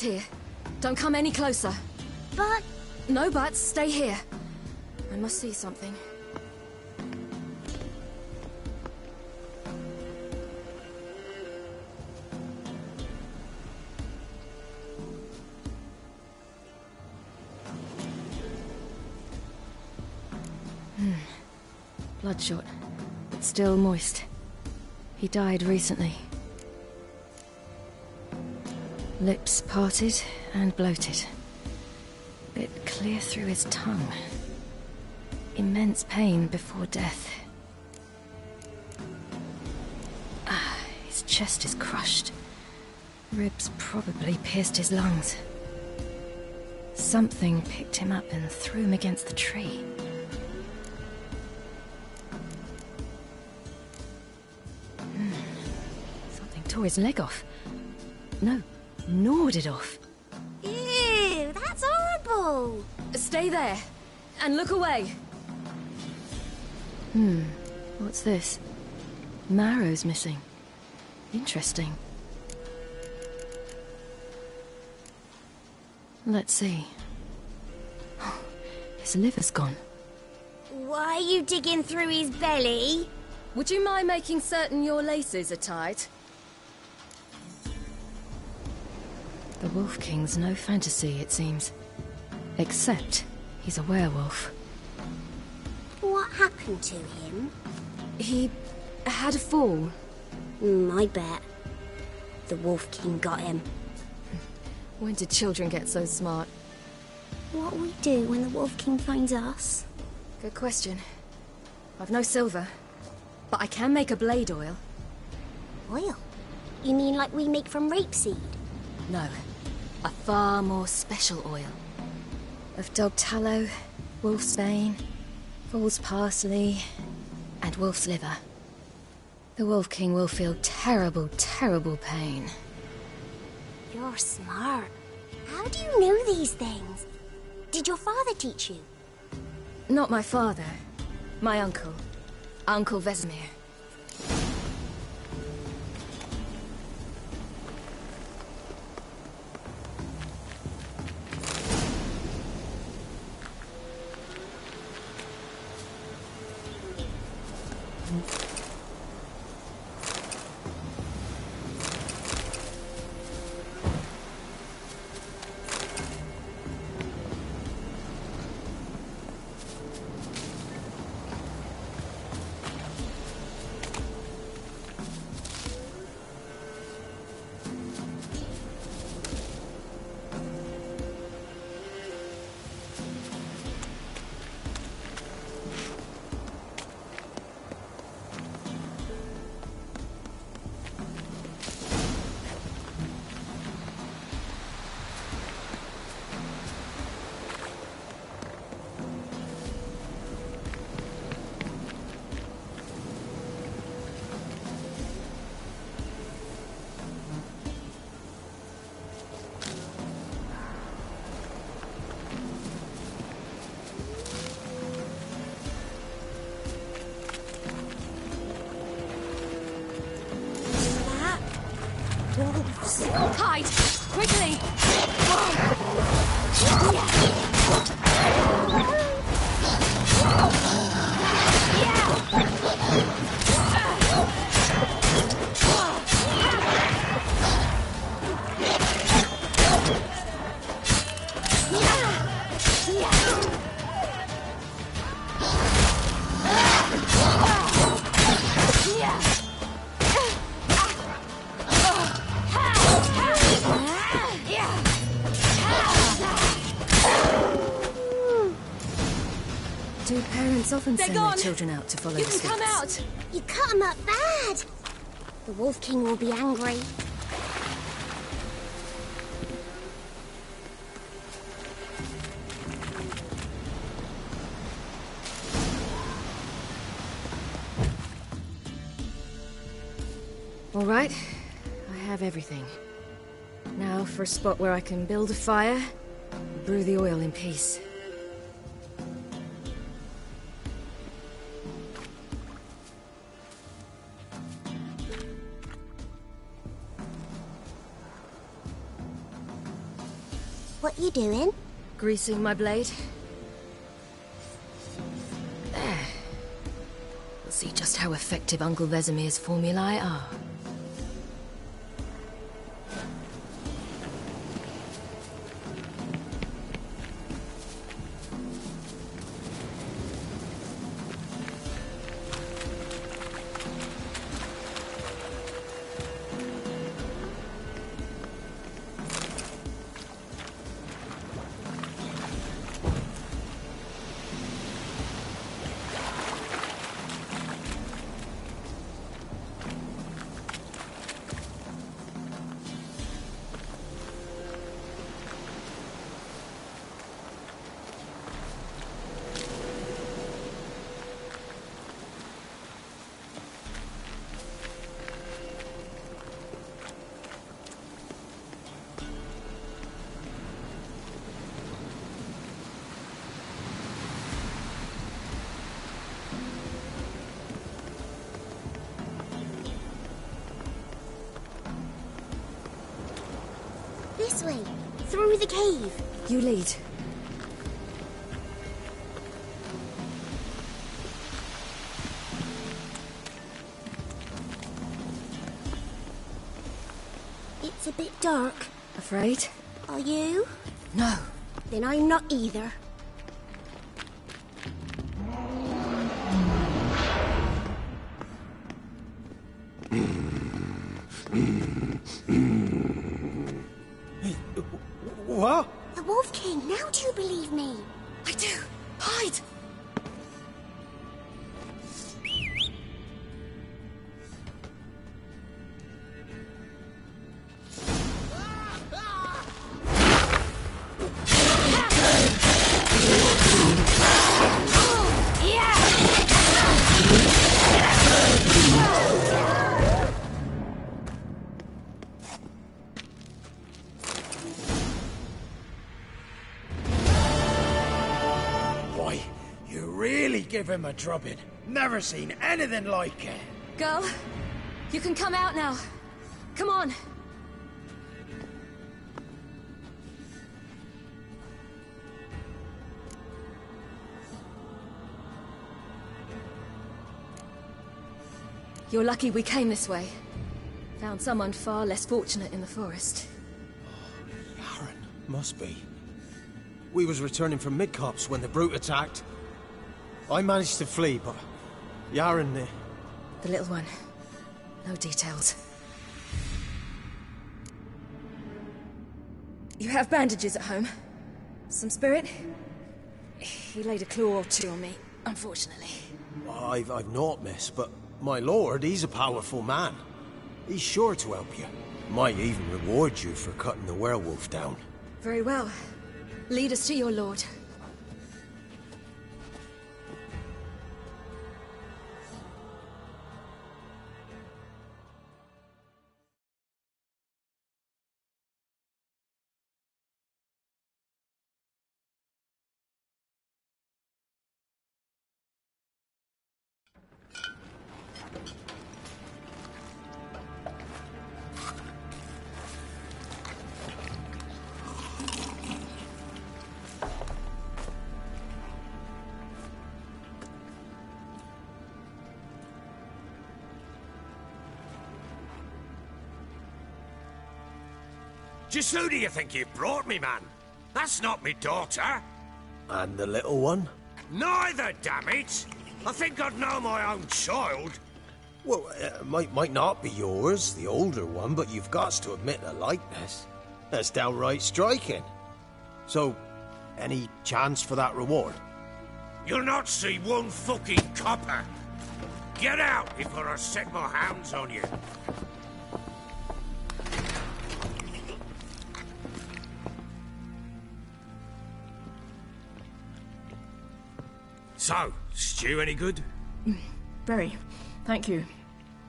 Here. Don't come any closer. But... No buts. Stay here. I must see something. Hmm. Bloodshot, but still moist. He died recently. Lips parted and bloated. Bit clear through his tongue. Immense pain before death. Ah, his chest is crushed. Ribs probably pierced his lungs. Something picked him up and threw him against the tree. Hmm. Something tore his leg off. No, gnawed it off. Ew, that's horrible! Stay there and look away. Hmm, what's this? Marrow's missing. Interesting. Let's see. His liver's gone. Why are you digging through his belly? Would you mind making certain your laces are tight? Wolf King's no fantasy, it seems. Except he's a werewolf. What happened to him? He had a fall. Mm, I bet. The Wolf King got him. When did children get so smart? What we do when the Wolf King finds us? Good question. I've no silver, but I can make a blade oil. Oil? You mean like we make from rapeseed? No, a far more special oil. Of dog tallow, wolf's bane, fool's parsley, and wolf's liver. The Wolf King will feel terrible, terrible pain. You're smart. How do you know these things? Did your father teach you? Not my father. My uncle. Uncle Vesemir. Parents often They're send gone. their children out to follow You the can come out. You cut them up bad. The Wolf King will be angry. All right, I have everything. Now for a spot where I can build a fire, brew the oil in peace. You doing? Greasing my blade. There. We'll see just how effective Uncle Vesemir's formulae are. Lead. It's a bit dark. Afraid? Are you? No. Then I'm not either. Him a drubbing. Never seen anything like it. Girl, you can come out now. Come on. You're lucky we came this way. Found someone far less fortunate in the forest. Aaron must be. We was returning from Midcopse when the brute attacked. I managed to flee, but Yaren, uh, The little one. No details. You have bandages at home? Some spirit? He laid a claw or two on me, unfortunately. I've, I've not, miss, but my lord, he's a powerful man. He's sure to help you. Might even reward you for cutting the werewolf down. Very well. Lead us to your lord. Who do you think you've brought me, man? That's not me daughter. And the little one? Neither, damn it! I think I'd know my own child. Well, uh, might might not be yours, the older one, but you've got to admit a likeness. That's downright striking. So, any chance for that reward? You'll not see one fucking copper. Get out before I set my hounds on you. So, stew any good? Very. Thank you.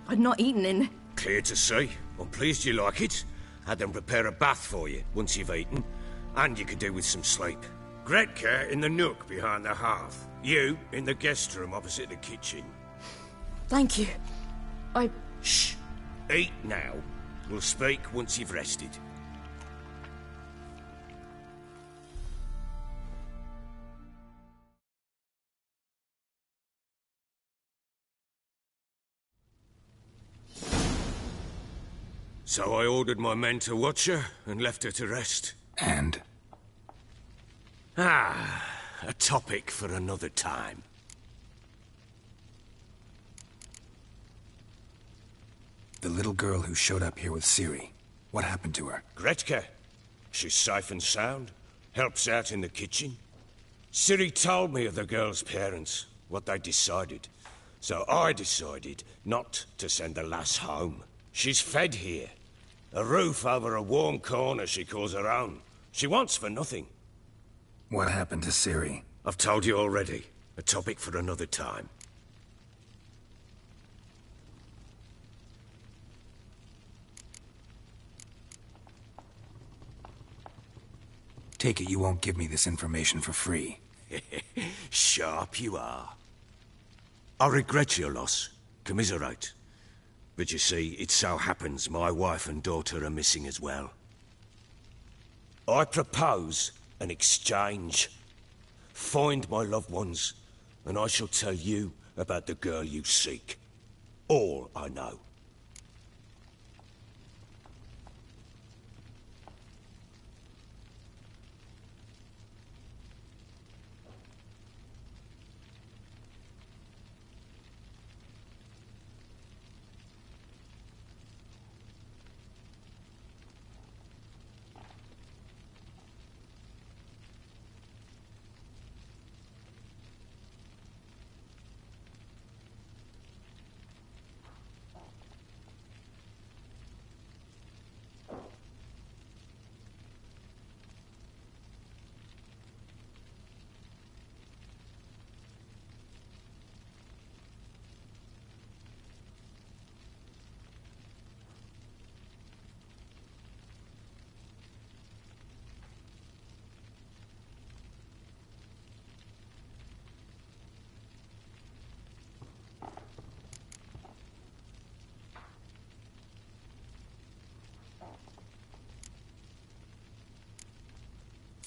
I'd not eaten in. Clear to see. I'm pleased you like it. Had them prepare a bath for you once you've eaten, and you could do with some sleep. Gretka in the nook behind the hearth. You in the guest room opposite the kitchen. Thank you. I. Shh. Eat now. We'll speak once you've rested. So I ordered my men to watch her and left her to rest. And? Ah, a topic for another time. The little girl who showed up here with Ciri. What happened to her? Gretka. She's safe and sound. Helps out in the kitchen. Ciri told me of the girl's parents, what they decided. So I decided not to send the lass home. She's fed here. A roof over a warm corner she calls her own. She wants for nothing. What happened to Ciri? I've told you already. A topic for another time. Take it you won't give me this information for free. Sharp you are. I regret your loss. Commiserate. But you see, it so happens my wife and daughter are missing as well. I propose an exchange. Find my loved ones, and I shall tell you about the girl you seek. All I know.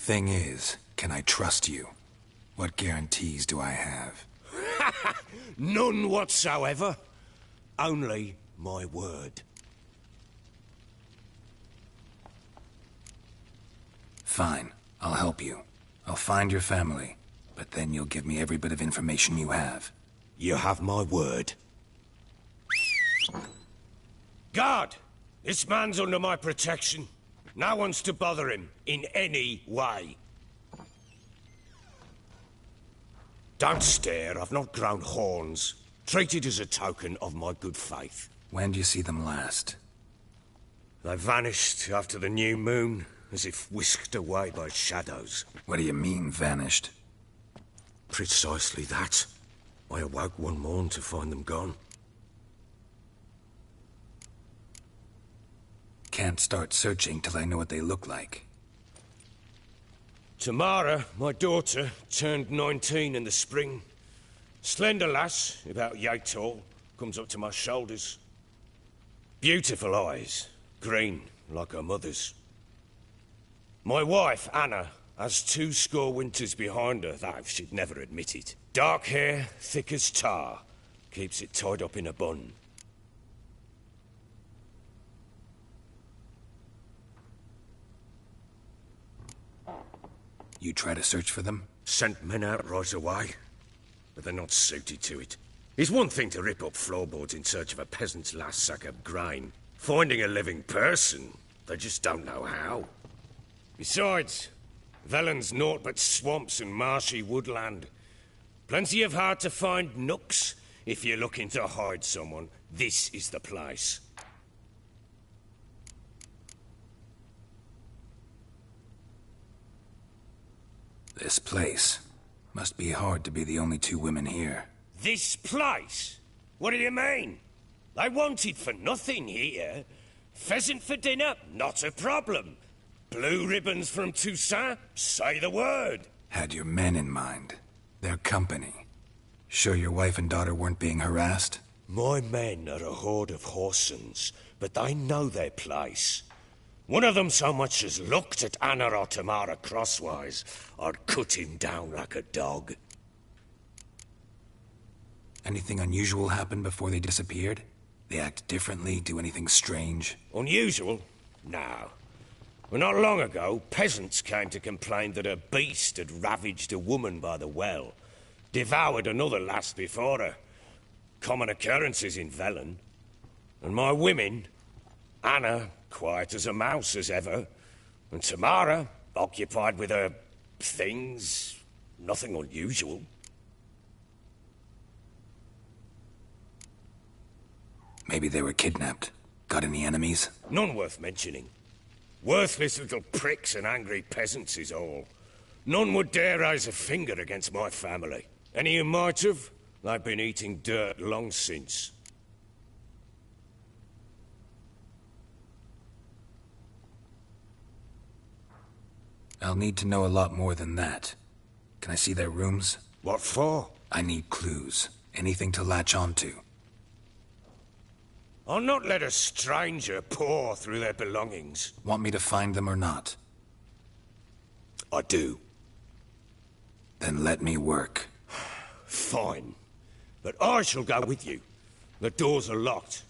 Thing is, can I trust you? What guarantees do I have? None whatsoever. Only my word. Fine, I'll help you. I'll find your family, but then you'll give me every bit of information you have. You have my word. Guard! This man's under my protection. No one's to bother him in any way. Don't stare, I've not grown horns. Treat it as a token of my good faith. When do you see them last? They vanished after the new moon, as if whisked away by shadows. What do you mean, vanished? Precisely that. I awoke one morn to find them gone. Can't start searching till I know what they look like. Tamara, my daughter, turned 19 in the spring. Slender lass, about yay tall, comes up to my shoulders. Beautiful eyes, green, like her mother's. My wife, Anna, has two score winters behind her, though she'd never admit it. Dark hair, thick as tar, keeps it tied up in a bun. You try to search for them? Sent men out right away, but they're not suited to it. It's one thing to rip up floorboards in search of a peasant's last sack of grain. Finding a living person, they just don't know how. Besides, Velen's naught but swamps and marshy woodland. Plenty of hard to find nooks. If you're looking to hide someone, this is the place. This place. Must be hard to be the only two women here. This place? What do you mean? They wanted for nothing here. Pheasant for dinner? Not a problem. Blue ribbons from Toussaint? Say the word. Had your men in mind. Their company. Sure your wife and daughter weren't being harassed? My men are a horde of horsens, but they know their place. One of them so much as looked at Anna or Tamara crosswise, I'd cut him down like a dog. Anything unusual happen before they disappeared? They act differently, do anything strange? Unusual? No. Well, not long ago, peasants came to complain that a beast had ravaged a woman by the well, devoured another lass before her. Common occurrences in Velen. And my women, Anna, quiet as a mouse as ever, and Tamara, occupied with her things, nothing unusual. Maybe they were kidnapped. Got any enemies? None worth mentioning. Worthless little pricks and angry peasants is all. None would dare raise a finger against my family. Any who might have, they've been eating dirt long since. I'll need to know a lot more than that. Can I see their rooms? What for? I need clues. Anything to latch onto. I'll not let a stranger pore through their belongings. Want me to find them or not? I do. Then let me work. Fine. But I shall go with you. The doors are locked.